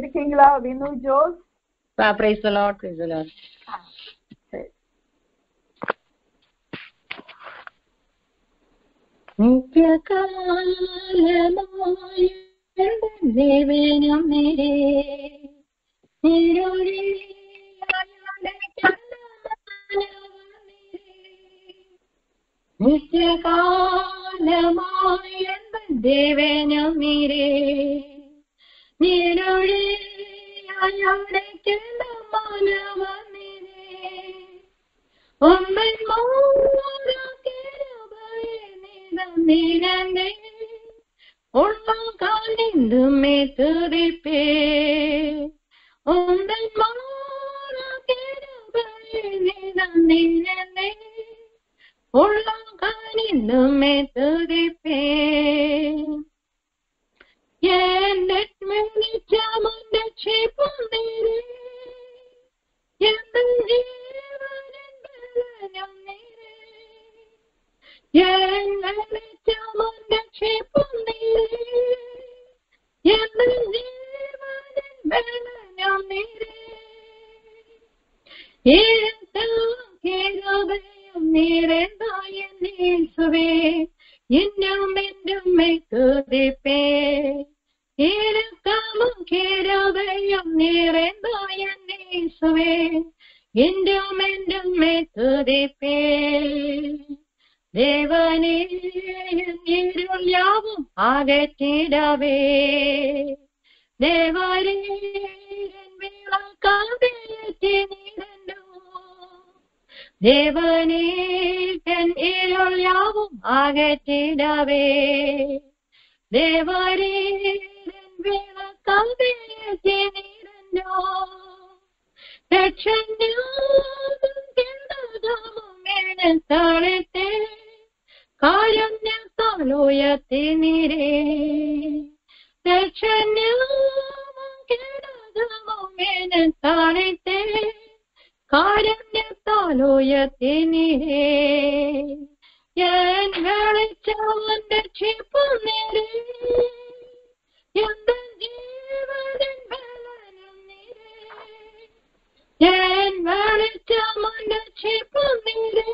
இருக்கீங்களா Vinu Jose praise the lord praise the lord ஆ, சரி നിത്യകാലമായ ദേവനം നേരെ നിത്യകാലമായ ദേവനം നേരെ നീരൊഴിയായടയ്ക്കുന്ന മാനവനിരേ ഉമ്മൻ നിരന്തേ ഉള്ളം കാണിന്തുമേ തുറിപ്പേ ഉമ്മൻ നിരന്തേ ഉള്ളം കാണിന്തുമേ തുറിപ്പേ ക്ഷേപം നേരെ. എന്നും ജീവനം നേരെ. എന്നെ ക്ഷേപം നേരെ. എന്നും ജീവനം നേരെ. ഏതാകേരോഗയം നേരെന്തായ നേസുവേ എന്നും എന്റെ മേക്കുറിപ്പേ இருக்கமும் கிருபையும் நிறைந்தாய நேசுவே என்றும் என்றும் துதிப்பே தேவனே என் இருள் யாவும் அகற்றிடவே தேவரே என் விளக்காதேற்றி நிரண்டோ தேவனே என் இருள் വേള തമ്പിയെ ചെയ്തിരുന്നോ രക്ഷനും കെടുതുമേണ താഴത്തെ കാരുണ്യത്താലുയത്തി നിരേ ഞാൻ വെളിച്ചവൻ രക്ഷിപ്പു ഞാൻ വരച്ച മനച്ചിപ്പം നിരേ.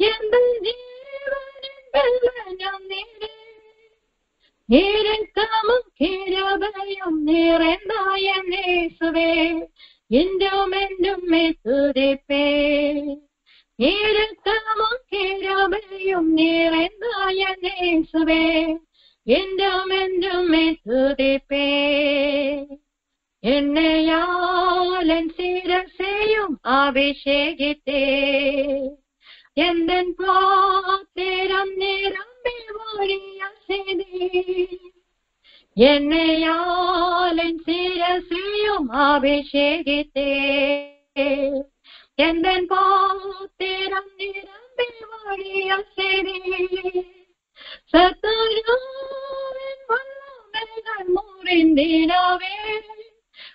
എന്ത് ജീവനും ബലനം നിരേ. ഇരക്കമും കിരവയും നിറന്തായ നേസുവേ എന്റും എന്റും മെത്തുരപ്പേ ഇരക്കമും കിരവയും നിറന്തായ നേസുവേ என்றும் என்றும் துதிப்பே என்னையாளன் சிரசையும் அபிஷேகித்தே எந்த பாத்திரம் நிரம்பி வழிய செய்தே என்னையாளன் சிரசையும் அபிஷேகித்தே எந்த பாத்திரம் நிரம்பி வழிய செய்தே சத்தாயாவின் வல்லமைகள் முறிந்திடவே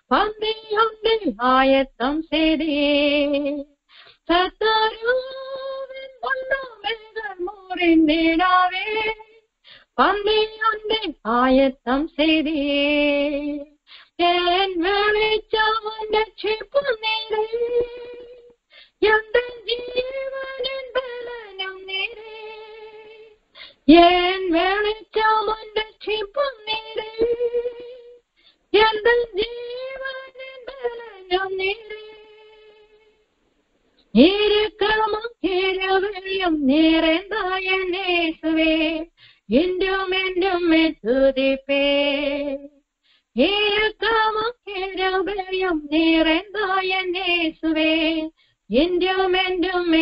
பந்தியொன்று ஆயத்தம் செய்தே. சத்தாயாவின் வல்லமைகள் முறிந்திடவே பந்தியொன்று ஆயத்தம் செய்தே. என் வெளிச்சம் ரட்சிப்பு நேரே எந்த ஜீவனே என் வெளிச்சம் ரட்சிப்பு நேரே எந்த ஜீவனின் பலனும் நேரே இருக்கமும் கிருபையும் நிறைந்தாய நேசுவே என்றும் என்றும் துதிப்பே இருக்கமும் கிருபையும் நிறைந்தாய நேசுவே என்றும் என்றும்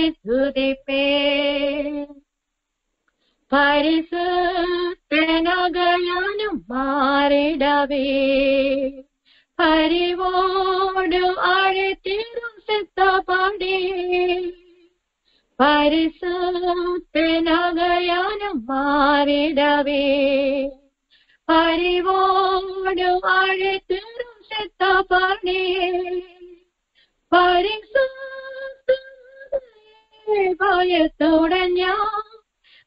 പരിശുദ്ധനകയാനും മാറിടവേ. പരിവോടും അഴത്തിലും സിദ്ധപാടേ പരിശുദ്ധനകയാനും മാറിടവേ. പരിവോടും അഴത്തിലും സിദ്ധപാടി പരിശുദ്ധ ഭയത്തോടെ ഞാൻ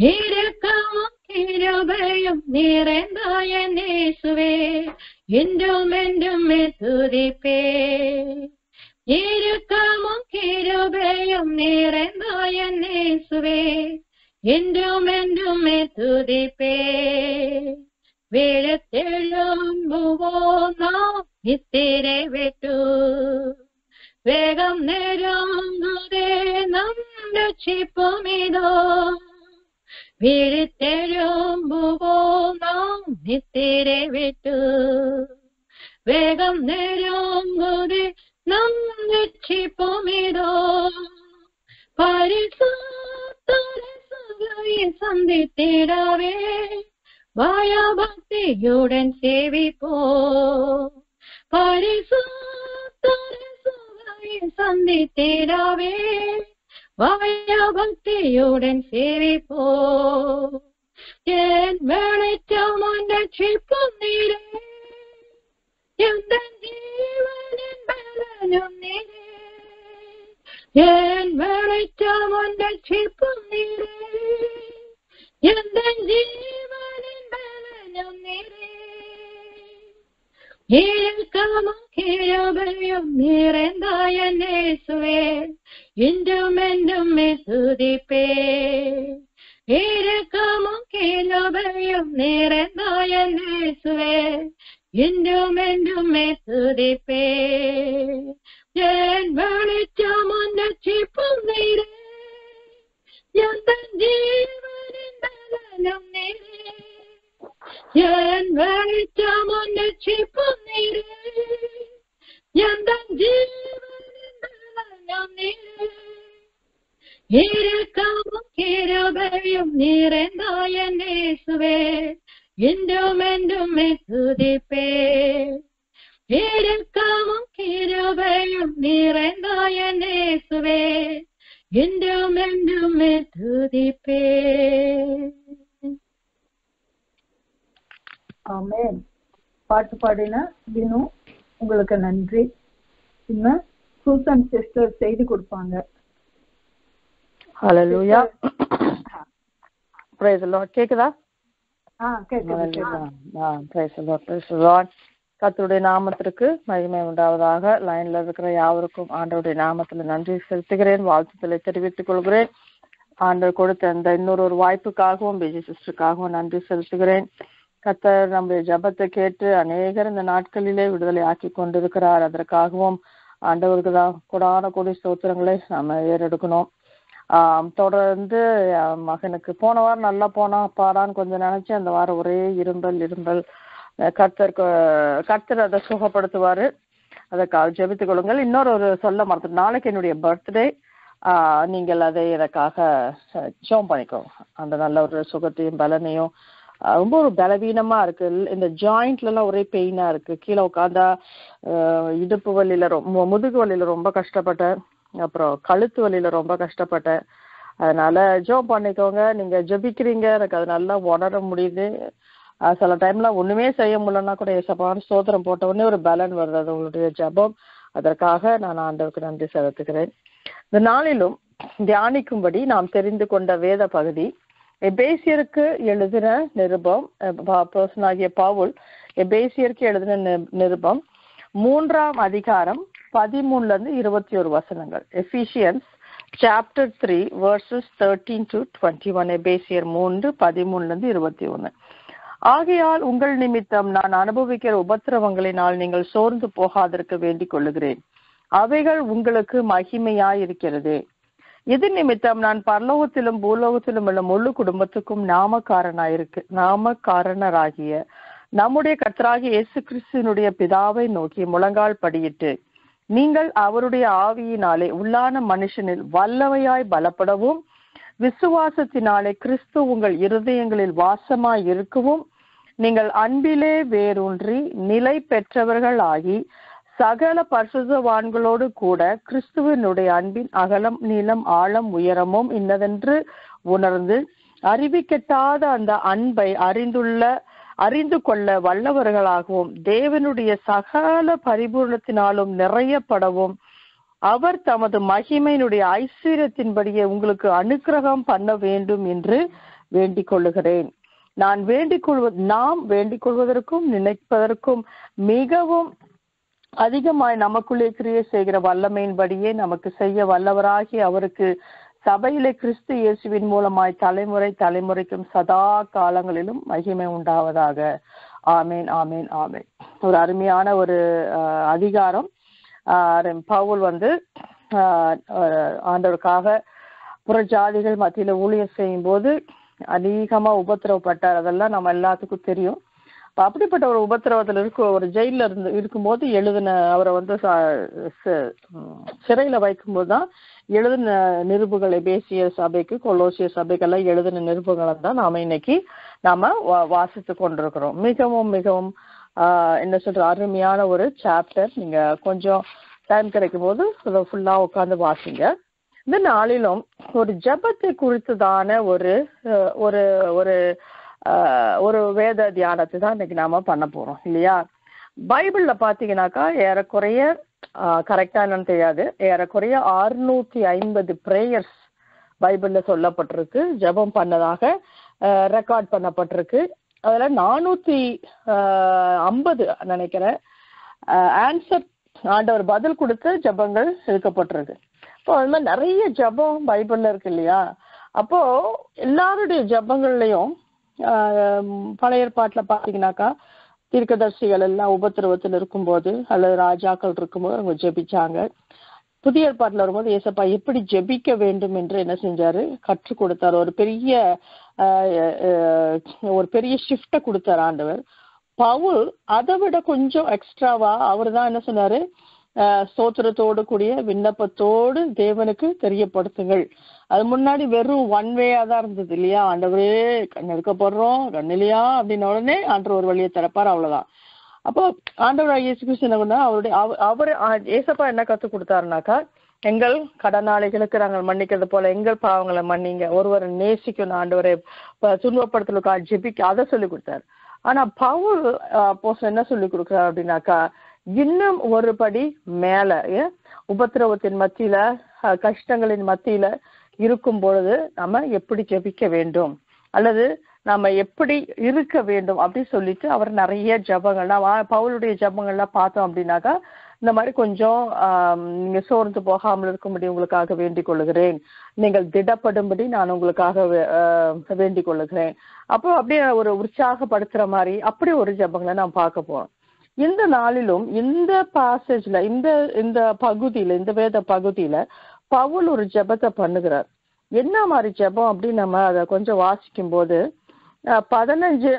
இரக்கமும் கிருபையும் நிறைந்தாய நேசுவே என்றும் ஏழ்கமும் கிருபையும் நிறைந்தாய நேசுவே இன்றும் என்றும் துதிப்பே ஏழ்கமும் கிருபையும் நிறைந்தாய நேசுவே இன்றும் என்றும் துதிப்பே என் வெளிச்சம் ரட்சிப்பும் நீரே எந்த ஜீவனின் பலனும் நீரே என் வெளிச்சம் ரட்சிப்பும் நீரே எந்த ஜீவனின் பலனும் நீரே இருக்கமும் கிருபையும் நிறைந்தாய நேசுவே இன்றும் என்றும் துதிப்பே ஆமென். பாட்டு பாடின தினு உங்களுக்கு நன்றி. இன்னும் சூசன் சிஸ்டர் செய்து கொடுப்பாங்க. ஹalleluya praise the lord. கேக்குதா? ஆ கேட்குது. ஆ praise the lord praise the lord. கர்த்தருடைய நாமத்திற்கு மகிமை உண்டாவதாக. லைன்ல இருக்கிற யாவருக்கும் ஆண்டவருடைய நாமத்துல நன்றி செலுத்துகிறேன். வாழ்த்துக்களை தெரிவித்துக் கொள்கிறேன். ஆண்டவர் கொடுத்த அந்த இன்னொரு ஒரு வாய்ப்புக்காகவும் பிஜி சிஸ்டருக்காகவும் நன்றி செலுத்துகிறேன். கர்த்தர் நம்முடைய ஜெபத்தை கேட்டு அநேகர் இந்த நாட்களிலே விடுதலை ஆக்கி கொண்டிருக்கிறார். அதற்காகவும் ஆண்டவருக்கு தான் கொடான கொடி ஸ்தோத்திரங்களை நாம ஏறெடுக்கணும். தொடர்ந்து மகனுக்கு போன வாரம் நல்லா போனா பாடான்னு கொஞ்சம் நினைச்சு அந்த வாரம் ஒரே இரும்பல் இரும்பல். கர்த்தர் கர்த்தர் அதை சுகப்படுத்துவாரு. அதற்காக ஜெபித்துக் கொள்ளுங்கள். இன்னொரு ஒரு சொல்ல மறந்து நாளைக்கு என்னுடைய பர்த்டே. நீங்கள் அதை இதற்காக ஜோம் பண்ணிக்கோங்க. அந்த நல்ல ஒரு சுகத்தையும் பலனையும் ரொம்ப ஒரு பலவீனமா இருக்கு. இந்த ஜாயிண்ட்ல எல்லாம் ஒரே பெயினா இருக்கு. கீழே உட்காந்தா இடுப்பு வலியில ரொம்ப முதுகு வலியில ரொம்ப கஷ்டப்பட்டேன் அப்புறம் கழுத்து வலியில ரொம்ப கஷ்டப்பட்டேன் அதனால ஜோம் பண்ணிக்கோங்க. நீங்க ஜெபிக்கிறீங்க. எனக்கு அது நல்லா உணர முடியுது. சில டைம்ல ஒண்ணுமே செய்ய முடியலன்னா கூட ஏசப்பான்னு சோதனம் போட்ட உடனே ஒரு பலன் வருது. அது உங்களுடைய ஜபம். அதற்காக நான் ஆண்டவருக்கு நன்றி செலுத்துகிறேன். இந்த நாளிலும் தியானிக்கும்படி நாம் தெரிந்து கொண்ட வேத பகுதி எபேசியருக்கு எழுதின நிருபம் பர்சனாகிய பவுல் எபேசியருக்கு எழுதின நி- நிருபம் மூன்றாம் அதிகாரம் பதிமூணுல இருந்து இருபத்தி ஒரு வசனங்கள். Ephesians chapter three verses thirteen to twenty one எபேசியர் மூன்று பதிமூணுல இருந்து இருபத்தி ஒன்று ஆகையால் உங்கள் நிமித்தம் நான் அனுபவிக்கிற உபத்திரவங்களினால் நீங்கள் சோர்ந்து போகாதிருக்க வேண்டிக் கொள்ளுகிறேன். அவைகள் உங்களுக்கு மகிமையாயிருக்கிறது. இது நிமித்தம் நான் பரலோகத்திலும் பூலோகத்திலும் உள்ள முழு குடும்பத்துக்கும் நாமக்காரனாயிருக்கு. நாமக்காரனராகிய நம்முடைய கர்த்தராகிய இயேசு கிறிஸ்தினுடைய பிதாவை நோக்கி முழங்கால் படியிட்டு நீங்கள் அவருடைய ஆவியினாலே உள்ளான மனுஷனில் வல்லவையாய் பலப்படவும் விசுவாசத்தினாலே கிறிஸ்து உங்கள் இருதயங்களில் வாசமாய் இருக்கவும் நீங்கள் அன்பிலே வேரூன்றி நிலை பெற்றவர்கள் ஆகி சகல பரிசுத்தவான்களோடு கூட கிறிஸ்துவனுடைய அன்பின் அகலம் நீளம் ஆழம் உயரமும் இன்னதென்று உணர்ந்து அறிவிக்கட்டாத அந்த அன்பை அறிந்துள்ள அறிந்து கொள்ள வல்லவர்களாகவும் தேவனுடைய சகல பரிபூர்ணத்தினாலும் நிறையப்படவும் அவர் தமது மகிமையினுடைய ஐஸ்வர்யத்தின்படியே உங்களுக்கு அனுக்கிரகம் பண்ண வேண்டும் என்று வேண்டிக் கொள்ளுகிறேன். நான் வேண்டிக் கொள்வது நாம் வேண்டிக் கொள்வதற்கும் நினைப்பதற்கும் மிகவும் அதிகமாய் நமக்குள்ளே கிரியை செய்கிற வல்லமையின்படியே நமக்கு செய்ய வல்லவராகி அவருக்கு சபையிலே கிறிஸ்து இயேசுவின் மூலமாய் தலைமுறை தலைமுறைக்கும் சதா காலங்களிலும் மகிமை உண்டாவதாக. ஆமேன் ஆமேன் ஆமேன். ஒரு அருமையான ஒரு அதிகாரம். பவுல் வந்து ஆண்டவருக்காக புறஜாதிகள் மத்தியில ஊழியர் செய்யும் போது அதிகமா உபத்திரவப்பட்டார். அதெல்லாம் நம்ம எல்லாத்துக்கும் தெரியும். அப்படிப்பட்ட ஒரு உபத்திரவத்தில் இருக்க ஒரு ஜெயிலில் இருந்து இருக்கும்போது எழுதின அவரை வந்து சிறையில் வைக்கும்போது தான் எழுதின நிருபங்களை பேசிய சபைக்கு கொலோசிய சபைக்கெல்லாம் எழுதின நிருபங்களை தான் நாம் இன்னைக்கு நாம் வா- வாசித்து கொண்டிருக்கிறோம். மிகவும் மிகவும் என்ன சொல்ற அருமையான ஒரு சாப்டர் நீங்கள் கொஞ்சம் டைம் கிடைக்கும் போது அதை ஃபுல்லாக உட்காந்து வாசிங்க. இந்த நாளிலும் ஒரு ஜெபத்தை குறித்ததான ஒரு ஒரு ஒரு ஒரு வேத தியானத்தை தான் இன்னைக்கு நாம பண்ண போறோம் இல்லையா? பைபிள்ல பாத்தீங்கன்னாக்கா ஏறக்குறைய கரெக்டா என்னன்னு தெரியாது. ஏறக்குறைய அறுநூத்தி ஐம்பது பிரேயர்ஸ் பைபிள்ல சொல்லப்பட்டிருக்கு. ஜெபம் பண்ணதாக ரெக்கார்ட் பண்ணப்பட்டிருக்கு. அதுல நானூத்தி ஐம்பது நினைக்கிறேன் ஆன்சர் ஆண்டவர் பதில் கொடுத்த ஜெபங்கள் இருக்கப்பட்டிருக்கு இப்போ அது மாதிரி நிறைய ஜெபம் பைபிள்ல இருக்கு இல்லையா? அப்போ எல்லாருடைய ஜெபங்கள்லயும் பழைய ஏற்பாட்டுல பார்த்தீங்கன்னாக்கா தீர்க்கதர்சிகள் எல்லாம் உபத்திரவத்தில் இருக்கும்போது அல்லது ராஜாக்கள் இருக்கும்போது அவங்க ஜெபிச்சாங்க. புதிய ஏற்பாட்டில் வரும்போது ஏசப்பா எப்படி ஜெபிக்க வேண்டும் என்று என்ன செஞ்சாரு? கற்றுக் கொடுத்தார். ஒரு பெரிய ஒரு பெரிய ஷிஃப்டை கொடுத்தார் ஆண்டவர். பவுல் அதை விட கொஞ்சம் எக்ஸ்ட்ராவா அவர் தான் என்ன சொன்னாரு? ஸ்தோத்திரத்தோடு கூடிய விண்ணப்பத்தோடு தேவனுக்கு தெரியப்படுத்துங்கள். அது முன்னாடி வெறும் ஒன் வேயா தான் இருந்தது இல்லையா? ஆண்டவரே கண் எடுக்கப்படுறோம் கண்ணிலையா அப்படின்ன உடனே ஆண்டவர் ஒரு வழியை திறப்பார் அவ்வளவுதான். அப்போ ஆண்டவர் இயேசு கிறிஸ்து என்ன அவருடைய அவர் ஏசப்பா என்ன கத்து கொடுத்தாருனாக்கா எங்கள் கடனாளிகளுக்கு நாங்கள் மன்னிக்கிறது போல எங்கள் பாவங்களை மன்னிங்க. ஒருவரை நேசிக்கணும் ஆண்டவரை துன்பப்படுத்தலுக்கா ஜெபிக்க அதை சொல்லி கொடுத்தாரு. ஆனா பவுல் அப்போ என்ன சொல்லி கொடுக்குறாரு அப்படின்னாக்கா இன்னும் ஒரு படி மேல உபத்திரவத்தின் மத்தியில கஷ்டங்களின் மத்தியில இருக்கும் பொழுது நம்ம எப்படி ஜெபிக்க வேண்டும்? அல்லது நம்ம எப்படி இருக்க வேண்டும்? அப்படி சொல்லிட்டு அவர் நிறைய ஜபங்கள்லாம் வா- பவுலுடைய ஜபங்கள்லாம் பார்த்தோம் அப்படின்னாக்கா இந்த மாதிரி கொஞ்சம் நீங்க சோர்ந்து போகாமல் இருக்கும்படி உங்களுக்காக வேண்டிக் கொள்ளுகிறேன். நீங்கள் திடப்படும்படி நான் உங்களுக்காக வே- வேண்டிக் கொள்ளுகிறேன். அப்போ அப்படியே ஒரு உற்சாகப்படுத்துற மாதிரி அப்படி ஒரு ஜபங்களை நான் பார்க்க போறோம். இந்த நாளிலும் இந்த பாசேஜ்ல இந்த இந்த பகுதியில இந்த வேத பகுதியில பவுல் ஒரு ஜெபத்தை பண்ணுகிறார். என்ன மாதிரி ஜெபம் அப்படின்னு நம்ம அதை கொஞ்சம் வாசிக்கும் போது பதினஞ்சு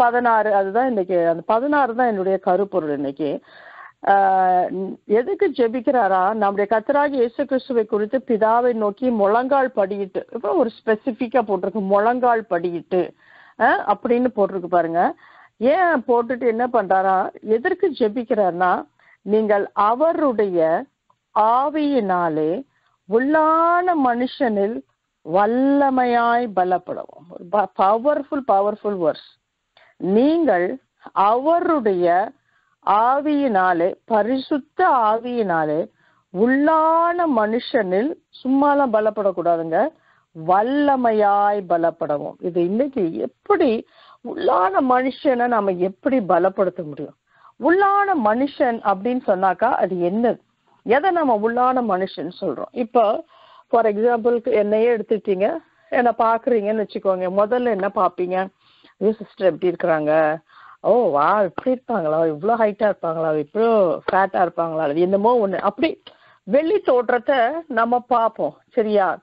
பதினாறு அதுதான் இன்னைக்கு அந்த பதினாறு தான் என்னுடைய கருப்பொருள் இன்னைக்கு. எதுக்கு ஜெபிக்கிறாரா? நம்முடைய கத்தராகி இயேசு கிறிஸ்துவை குறித்து பிதாவை நோக்கி முழங்கால் படியிட்டு இப்போ ஒரு ஸ்பெசிஃபிக்கா போட்டிருக்கு முழங்கால் படியிட்டு அப்படின்னு போட்டிருக்கு பாருங்க. ஏன் போட்டுட்டு என்ன பண்றாரா? எதற்கு ஜெபிக்கிறார்னா நீங்கள் அவருடைய ஆவியினாலே உள்ளான மனுஷனில் வல்லமையாய் பலப்படவும் பவர்ஃபுல் பவர்ஃபுல் வேர்ஸ் நீங்கள் அவருடைய ஆவியினாலே பரிசுத்த ஆவியினாலே உள்ளான மனுஷனில் சும்மாலாம் பலப்படக்கூடாதுங்க. வல்லமையாய் பலப்படவும். இது இன்னைக்கு எப்படி உள்ளான மனுஷனை நாம எப்படி பலப்படுத்த முடியும்? உள்ளான மனுஷன் அப்படின்னு சொன்னாக்கா அது என்னது எதை நம்ம உள்ளான மனுஷன் சொல்றோம்? இப்போ ஃபார் எக்ஸாம்பிளுக்கு என்னையே எடுத்துட்டீங்க என்னை பாக்குறீங்கன்னு வச்சுக்கோங்க. முதல்ல என்ன பார்ப்பீங்க? ஐயோ சிஸ்டர் எப்படி இருக்கிறாங்க? ஓ வா இப்படி இருப்பாங்களா? இவ்வளோ ஹைட்டாக இருப்பாங்களா? இவ்வளோ ஃபேட்டாக இருப்பாங்களா? அது என்னமோ ஒன்று அப்படி வெளி தோற்றத்தை நம்ம பார்ப்போம். சரியா?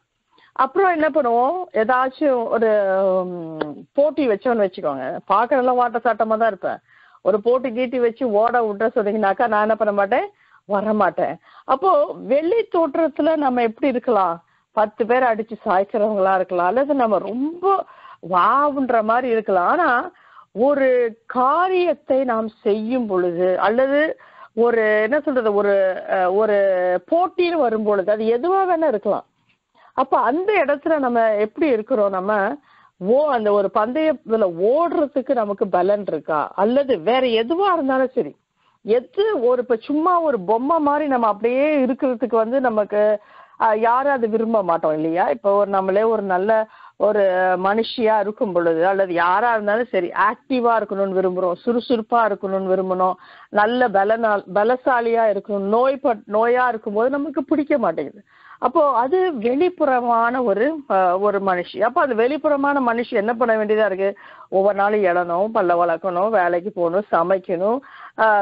அப்புறம் என்ன பண்ணுவோம்? ஏதாச்சும் ஒரு போட்டி வச்சோன்னு வச்சுக்கோங்க. பார்க்கறதெல்லாம் வாட்ட சாட்டமா தான் இருப்பேன். ஒரு போட்டி கீட்டி வச்சு ஓட விட்ற சொன்னீங்கன்னாக்கா நான் என்ன பண்ண மாட்டேன்? வர மாட்டேன் அப்போ வெள்ளி தோற்றத்துல நம்ம எப்படி இருக்கலாம்? பத்து பேர் அடிச்சு சாய்க்கிறவங்களா இருக்கலாம். அல்லது நம்ம ரொம்ப வாவுன்ற மாதிரி இருக்கலாம். ஆனா ஒரு காரியத்தை நாம் செய்யும் பொழுது அல்லது ஒரு என்ன சொல்றது ஒரு ஒரு போட்டின்னு வரும் பொழுது அது எதுவா வேணா இருக்கலாம். அப்ப அந்த இடத்துல நம்ம எப்படி இருக்கிறோம்? நம்ம ஓ அந்த ஒரு பந்தயத்துல ஓடுறதுக்கு நமக்கு பலன் இருக்கா? அல்லது வேற எதுவா இருந்தாலும் சரி எது ஒரு இப்ப சும்மா ஒரு பொம்மை மாதிரி நம்ம அப்படியே இருக்கிறதுக்கு வந்து நமக்கு யாரும் அது விரும்ப மாட்டோம் இல்லையா? இப்போ ஒரு நம்மளே ஒரு நல்ல ஒரு மனுஷியா இருக்கும் பொழுது அல்லது யாரா இருந்தாலும் சரி ஆக்டிவா இருக்கணும்னு விரும்புறோம் சுறுசுறுப்பா இருக்கணும்னு விரும்பணும் நல்ல பலனால் பலசாலியா இருக்கணும் நோய் பட் நோயா இருக்கும்போது நமக்கு பிடிக்க மாட்டேங்குது. அப்போ அது வெளிப்புறமான ஒரு ஒரு மனுஷி. அப்போ அது வெளிப்புறமான மனுஷி என்ன பண்ண வேண்டியதா இருக்கு? ஒவ்வொரு நாளும் இடணும் பல்ல வளர்க்கணும் வேலைக்கு போகணும் சமைக்கணும்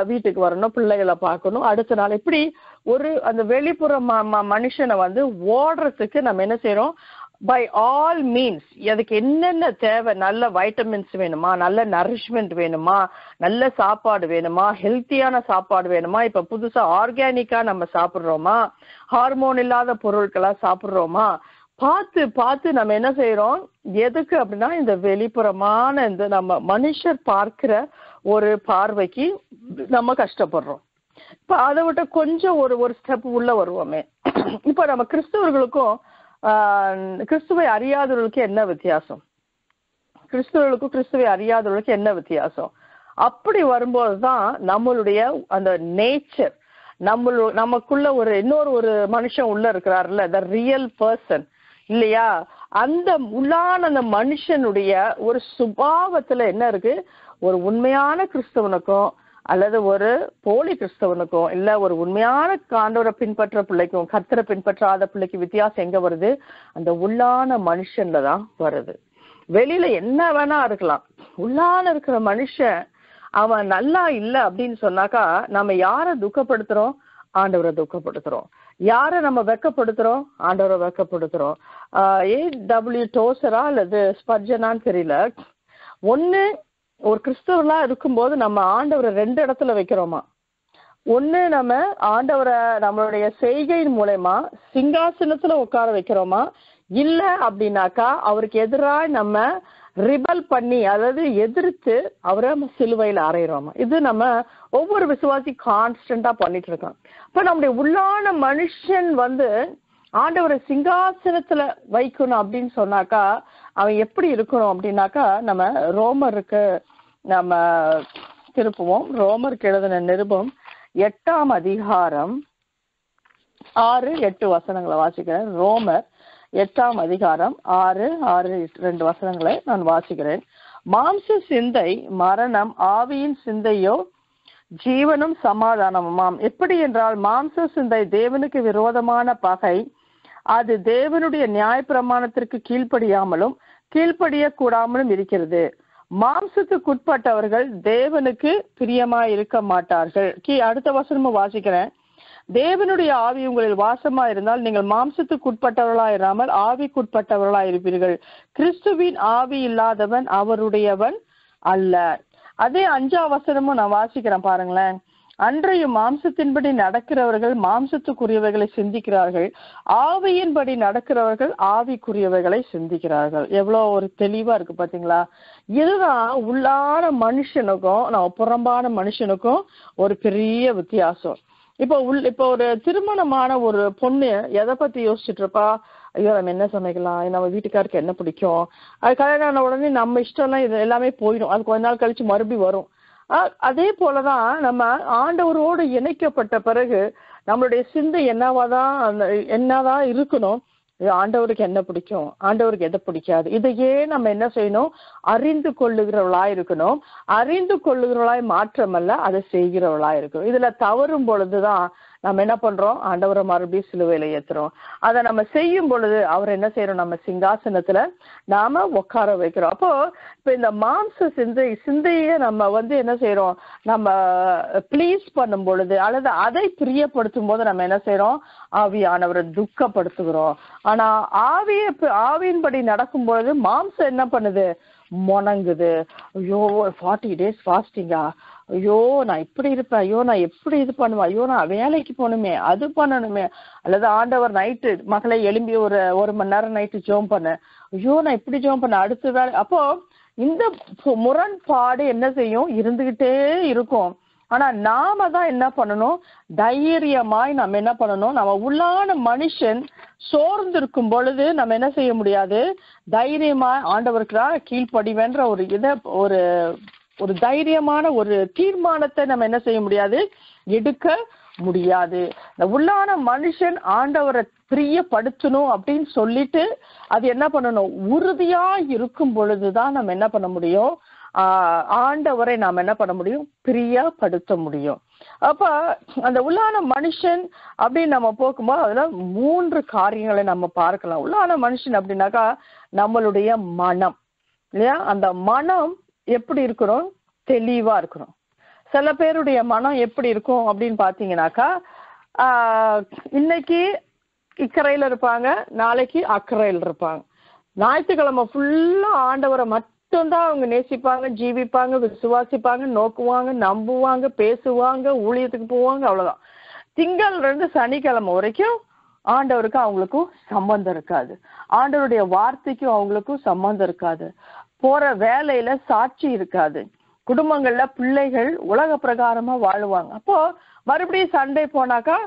வீட்டுக்கு வரணும் பிள்ளைகளை பார்க்கணும். அடுத்த நாள் இப்படி ஒரு அந்த வெளிப்புற ம- ம- மனுஷனை வந்து ஓடுறதுக்கு நம்ம என்ன செய்யறோம் பை ஆல் மீன்ஸ் அதுக்கு என்னென்ன தேவை? நல்ல வைட்டமின்ஸ் வேணுமா? நல்ல நரிஷ்மெண்ட் வேணுமா? நல்ல சாப்பாடு வேணுமா? ஹெல்த்தியான சாப்பாடு வேணுமா? இப்ப புதுசா ஆர்கானிக்கா நம்ம சாப்பிடுறோமா? ஹார்மோன் இல்லாத பொருட்களா சாப்பிடுறோமா? பார்த்து பார்த்து நம்ம என்ன செய்யறோம் எதுக்கு அப்படின்னா இந்த வெளிப்புறமான இந்த நம்ம மனுஷர் பார்க்கிற ஒரு பார்வைக்கு நம்ம கஷ்டப்படுறோம். இப்ப அதை விட்ட கொஞ்சம் ஒரு ஒரு ஸ்டெப் உள்ள வருவோமே. இப்ப நம்ம கிறிஸ்தவர்களுக்கும் கிறிஸ்துவை அறியாதவர்களுக்கு என்ன வித்தியாசம்? கிறிஸ்துவர்களுக்கும் கிறிஸ்துவை அறியாதவர்களுக்கு என்ன வித்தியாசம்? அப்படி வரும்போது தான் நம்மளுடைய அந்த நேச்சர் நம்மளு நமக்குள்ள ஒரு இன்னொரு ஒரு மனுஷன் உள்ள இருக்கிறாருல்ல த ரியல் பர்சன் இல்லையா? அந்த உள்ளான அந்த மனுஷனுடைய ஒரு சுபாவத்துல என்ன இருக்கு? ஒரு உண்மையான கிறிஸ்தவனுக்கும் அல்லது ஒரு போலி கிறிஸ்தவனுக்கும் இல்ல ஒரு உண்மையான காண்டவரை பின்பற்ற பிள்ளைக்கும் கர்த்தரை பின்பற்றாத பிள்ளைக்கு வித்தியாசம் எங்க வருது? அந்த உள்ளான மனுஷன்ல தான் வருது. வெளியில என்ன வேணா இருக்கலாம். உள்ளான இருக்கிற மனுஷன் அவன் நல்லா இல்ல அப்படின்னு சொன்னாக்கா நம்ம யாரை துக்கப்படுத்துறோம்? ஆண்டவரை துக்கப்படுத்துறோம். யாரை நம்ம வெக்கப்படுத்துறோம்? ஆண்டவரை வெக்கப்படுத்துறோம். ஏ டபிள்யூ டோசரா அல்லது ஸ்பர்ஜனான்னு தெரியல. ஒன்று ஒரு கிறிஸ்தவர்களா இருக்கும்போது நம்ம ஆண்டவரை ரெண்டு இடத்துல வைக்கிறோமா? ஒண்ணு நம்ம ஆண்டவரை நம்மளுடைய செய்கையின் மூலயமா சிங்காசனத்துல உட்கார வைக்கிறோமா? இல்ல அப்படின்னாக்கா அவருக்கு எதிராக நம்ம ரிபல் பண்ணி அதாவது எதிர்த்து அவரை நம்ம சிலுவையில அறையிறோமா? இது நம்ம ஒவ்வொரு விசுவாசி கான்ஸ்டண்டா பண்ணிட்டு இருக்கோம் இப்ப நம்முடைய உள்ளான மனுஷன் வந்து ஆண்டவரை சிங்காசனத்துல வைக்கணும் அப்படின்னு சொன்னாக்கா அவன் எப்படி இருக்கணும் அப்படின்னாக்கா நம்ம ரோமருக்கு நம்ம திருப்புவோம். ரோமருக்கு எழுதின நிருபம் எட்டாம் அதிகாரம் ஆறு எட்டு வசனங்களை வாசிக்கிறேன். ரோமர் எட்டாம் அதிகாரம் ஆறு ஆறு ரெண்டு வசனங்களை நான் வாசிக்கிறேன். மாம்ச சிந்தை மரணம் ஆவியின் சிந்தையோ ஜீவனும் சமாதானமுமாம். எப்படி என்றால் மாம்ச சிந்தை தேவனுக்கு விரோதமான பகை. அது தேவனுடைய நியாயப்பிரமாணத்திற்கு கீழ்ப்படியாமலும் கீழ்ப்படிய கூடாமலும் இருக்கிறது. மாம்சத்துக்குட்பட்டவர்கள் தேவனுக்கு பிரியமா இருக்க மாட்டார்கள் கீ அடுத்த வசனமும் வாசிக்கிறேன். தேவனுடைய ஆவி உங்களில் வாசமா இருந்தால் நீங்கள் மாம்சத்துக்குட்பட்டவர்களா இராமல் ஆவிக்குட்பட்டவர்களா இருப்பீர்கள் கிறிஸ்துவின் ஆவி இல்லாதவன் அவருடையவன் அல்ல. அதே அஞ்சாம் வசனமும் நான் வாசிக்கிறேன் பாருங்களேன். அன்றைய மாம்சத்தின்படி நடக்கிறவர்கள் மாம்சத்துக்குரியவைகளை சிந்திக்கிறார்கள். ஆவியின்படி நடக்கிறவர்கள் ஆவிக்குரியவைகளை சிந்திக்கிறார்கள். எவ்வளோ ஒரு தெளிவா இருக்கு பாத்தீங்களா? இதுதான் உள்ளான மனுஷனுக்கும் நான் புறம்பான மனுஷனுக்கும் ஒரு பெரிய வித்தியாசம். இப்போ உள் இப்போ ஒரு திருமணமான ஒரு பொண்ணு எதை பத்தி யோசிச்சுட்டு இருப்பா? ஐயோ நம்ம என்ன சமைக்கலாம்? நம்ம வீட்டுக்காருக்கு என்ன பிடிக்கும்? அது கல்யாணம் ஆன உடனே நம்ம இஷ்டம்லாம் இது எல்லாமே போயிடும். அது கொஞ்ச நாள் கழிச்சு மறுபடியும் வரும். அதே போலதான் நம்ம ஆண்டவரோடு இணைக்கப்பட்ட பிறகு நம்மளுடைய சிந்தை என்னவாதான் அந்த என்னதான் இருக்கணும் இது ஆண்டவருக்கு என்ன பிடிக்கும் ஆண்டவருக்கு எதை பிடிக்காது. இதையே நம்ம என்ன செய்யணும்? அறிந்து கொள்ளுகிறவளா இருக்கணும். அறிந்து கொள்ளுகிறவளாய் மாற்றமல்ல அதை செய்கிறவளா இருக்கணும். இதுல தவறும் பொழுதுதான் நம்ம என்ன பண்றோம்? ஆண்டவரை மறுபடியும் சிலுவையில ஏத்துறோம். அதை நம்ம செய்யும் பொழுது அவர் என்ன செய்யறோம்? நம்ம சிங்காசனத்துல நாம உட்கார வைக்கிறோம். அப்போ இப்ப இந்த மாம்ச சிந்தை சிந்தையை நம்ம வந்து என்ன செய்யறோம் நம்ம ப்ளீஸ் பண்ணும் பொழுது அல்லது அதை பிரியப்படுத்தும் போது நம்ம என்ன செய்யறோம் ஆவியானவரை துக்கப்படுத்துகிறோம். ஆனா ஆவிய ஆவியின்படி நடக்கும் பொழுது மாம்சம் என்ன பண்ணுது? முணங்குது. ஐயோ ஃபார்ட்டி டேஸ் ஃபாஸ்டிங்கா ஐயோ நான் இப்படி இருப்பேன். ஐயோ நான் எப்படி இது பண்ணுவேன்? ஐயோ நான் வேலைக்கு போகணுமே. அது பண்ணணுமே. அல்லது ஆண்டவர் நைட்டு மகளை எழும்பி ஒரு ஒரு மணி நேரம் நைட்டு ஜோம் பண்ண. ஐயோ நான் இப்படி ஜோம் பண்ண. அடுத்த வேலை. அப்போ இந்த முரண்பாடு என்ன செய்யும்? இருந்துகிட்டே இருக்கும். ஆனா நாம தான் என்ன பண்ணணும்? தைரியமாய் நம்ம என்ன பண்ணணும்? நம்ம உள்ளான மனுஷன் சோர்ந்திருக்கும் பொழுது நம்ம என்ன செய்ய முடியாது? தைரியமா ஆண்டவருக்குதான் கீழ்ப்படிவேன்ற ஒரு இத ஒரு ஒரு தைரியமான ஒரு தீர்மானத்தை நம்ம என்ன செய்ய முடியாது? எடுக்க முடியாது. இந்த உள்ளான மனுஷன் ஆண்டவரை பிரியப்படுத்தணும் அப்படின்னு சொல்லிட்டு அது என்ன பண்ணணும்? உறுதியா இருக்கும் பொழுதுதான் நம்ம என்ன பண்ண முடியும்? ஆஹ் ஆண்டவரை நாம் என்ன பண்ண முடியும்? பிரியப்படுத்த முடியும். அப்ப அந்த உள்ளான மனுஷன் அப்படின்னு நம்ம போக்கும்போது அதுல மூன்று காரியங்களை நம்ம பார்க்கலாம். உள்ளான மனுஷன் அப்படின்னாக்கா நம்மளுடைய மனம். இல்லையா? அந்த மனம் எப்படி இருக்கணும் தெளிவா இருக்கணும் சில பேருடைய மனம் எப்படி இருக்கும் அப்படின்னு பாத்தீங்கன்னாக்கா இன்னைக்கு இக்கரையில இருப்பாங்க நாளைக்கு அக்கறையில் இருப்பாங்க. ஞாயிற்றுக்கிழமை ஃபுல்லா ஆண்டவரை மட்டும்தான் அவங்க நேசிப்பாங்க ஜீவிப்பாங்க விசுவாசிப்பாங்க நோக்குவாங்க நம்புவாங்க பேசுவாங்க ஊழியத்துக்கு போவாங்க அவ்வளவுதான். திங்கள் இருந்து சனிக்கிழமை வரைக்கும் ஆண்டவருக்கும் அவங்களுக்கும் சம்பந்தம் இருக்காது. ஆண்டவருடைய வார்த்தைக்கும் அவங்களுக்கும் சம்பந்தம் இருக்காது. போற வேலையில சாட்சி இருக்காது. குடும்பங்கள்ல பிள்ளைகள் உலக பிரகாரமா வாழுவாங்க. அப்போ மறுபடியும் சண்டை போனாக்கா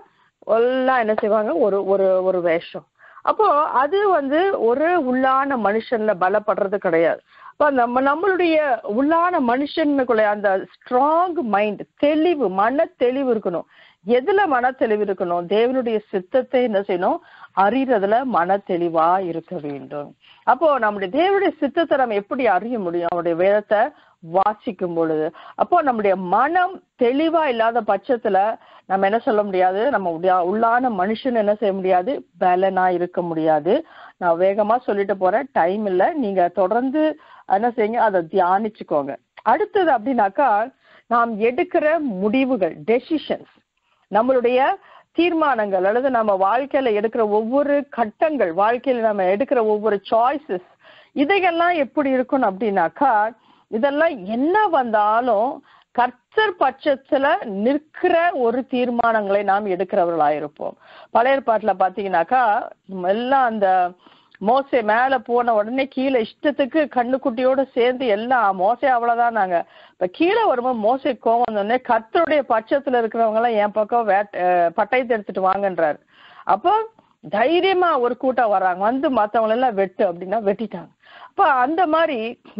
எல்லாம் என்ன செய்வாங்க? ஒரு ஒரு ஒரு வேஷம். அப்போ அது வந்து ஒரு உள்ளான மனுஷன்ல பலப்படுறது கிடையாது. இப்போ நம்ம நம்மளுடைய உள்ளான மனுஷனுக்குள்ள அந்த ஸ்ட்ராங் மைண்ட் தெளிவு மன தெளிவு இருக்கணும். எதுல மன தெளிவு இருக்கணும்? தேவனுடைய சித்தத்தை என்ன செய்யணும்? அறியறதுல மன தெளிவா இருக்க வேண்டும். அப்போ நம்முடைய தேவனுடைய சித்தத்தை நம்ம எப்படி அறிய முடியும்? அவருடைய வேதத்தை வாசிக்கும் பொழுது. அப்போ நம்முடைய மனம் தெளிவா இல்லாத பட்சத்துல நம்ம என்ன சொல்ல முடியாது? நம்ம உள்ளான மனுஷன் என்ன செய்ய முடியாது? பலனா இருக்க முடியாது. நான் வேகமா சொல்லிட்டு போறேன். டைம் இல்ல. நீங்க தொடர்ந்து என்ன செய்யுங்க? அதை தியானிச்சுக்கோங்க. அடுத்தது அப்படின்னாக்கா நாம் எடுக்கிற முடிவுகள் டெசிஷன்ஸ் நம்மளுடைய தீர்மானங்கள் அல்லது நம்ம வாழ்க்கையில எடுக்கிற ஒவ்வொரு கட்டங்கள் வாழ்க்கையில நம்ம எடுக்கிற ஒவ்வொரு சாய்ஸஸ் இதையெல்லாம் எப்படி இருக்கணும் அப்படின்னாக்கா இதெல்லாம் என்ன வந்தாலும் கர்த்தர் பட்சத்துல நிற்கிற ஒரு தீர்மானங்களை நாம் எடுக்கிறவர்களாக இருப்போம் பழைய பாட்டில் பாத்தீங்கன்னாக்கா எல்லாம் அந்த மோசே மேல போன உடனே கீழே இஷ்டத்துக்கு கண்ணுக்குட்டியோட சேர்ந்து எல்லாம் மோசே அவ்வளவுதான் நாங்க. இப்ப கீழே வரும்போது மோசை கோவம் வந்தோடனே கர்த்தருடைய பட்சத்துல இருக்கிறவங்க எல்லாம் என் பக்கம் வேட் பட்டயத்தை எடுத்துட்டு வாங்கன்றாரு. அப்போ தைரியமா ஒரு கூட்டம் வராங்க வந்து மத்தவங்க எல்லாம் வெட்டு அப்படின்னா வெட்டிட்டாங்க. அப்ப அந்த மாதிரி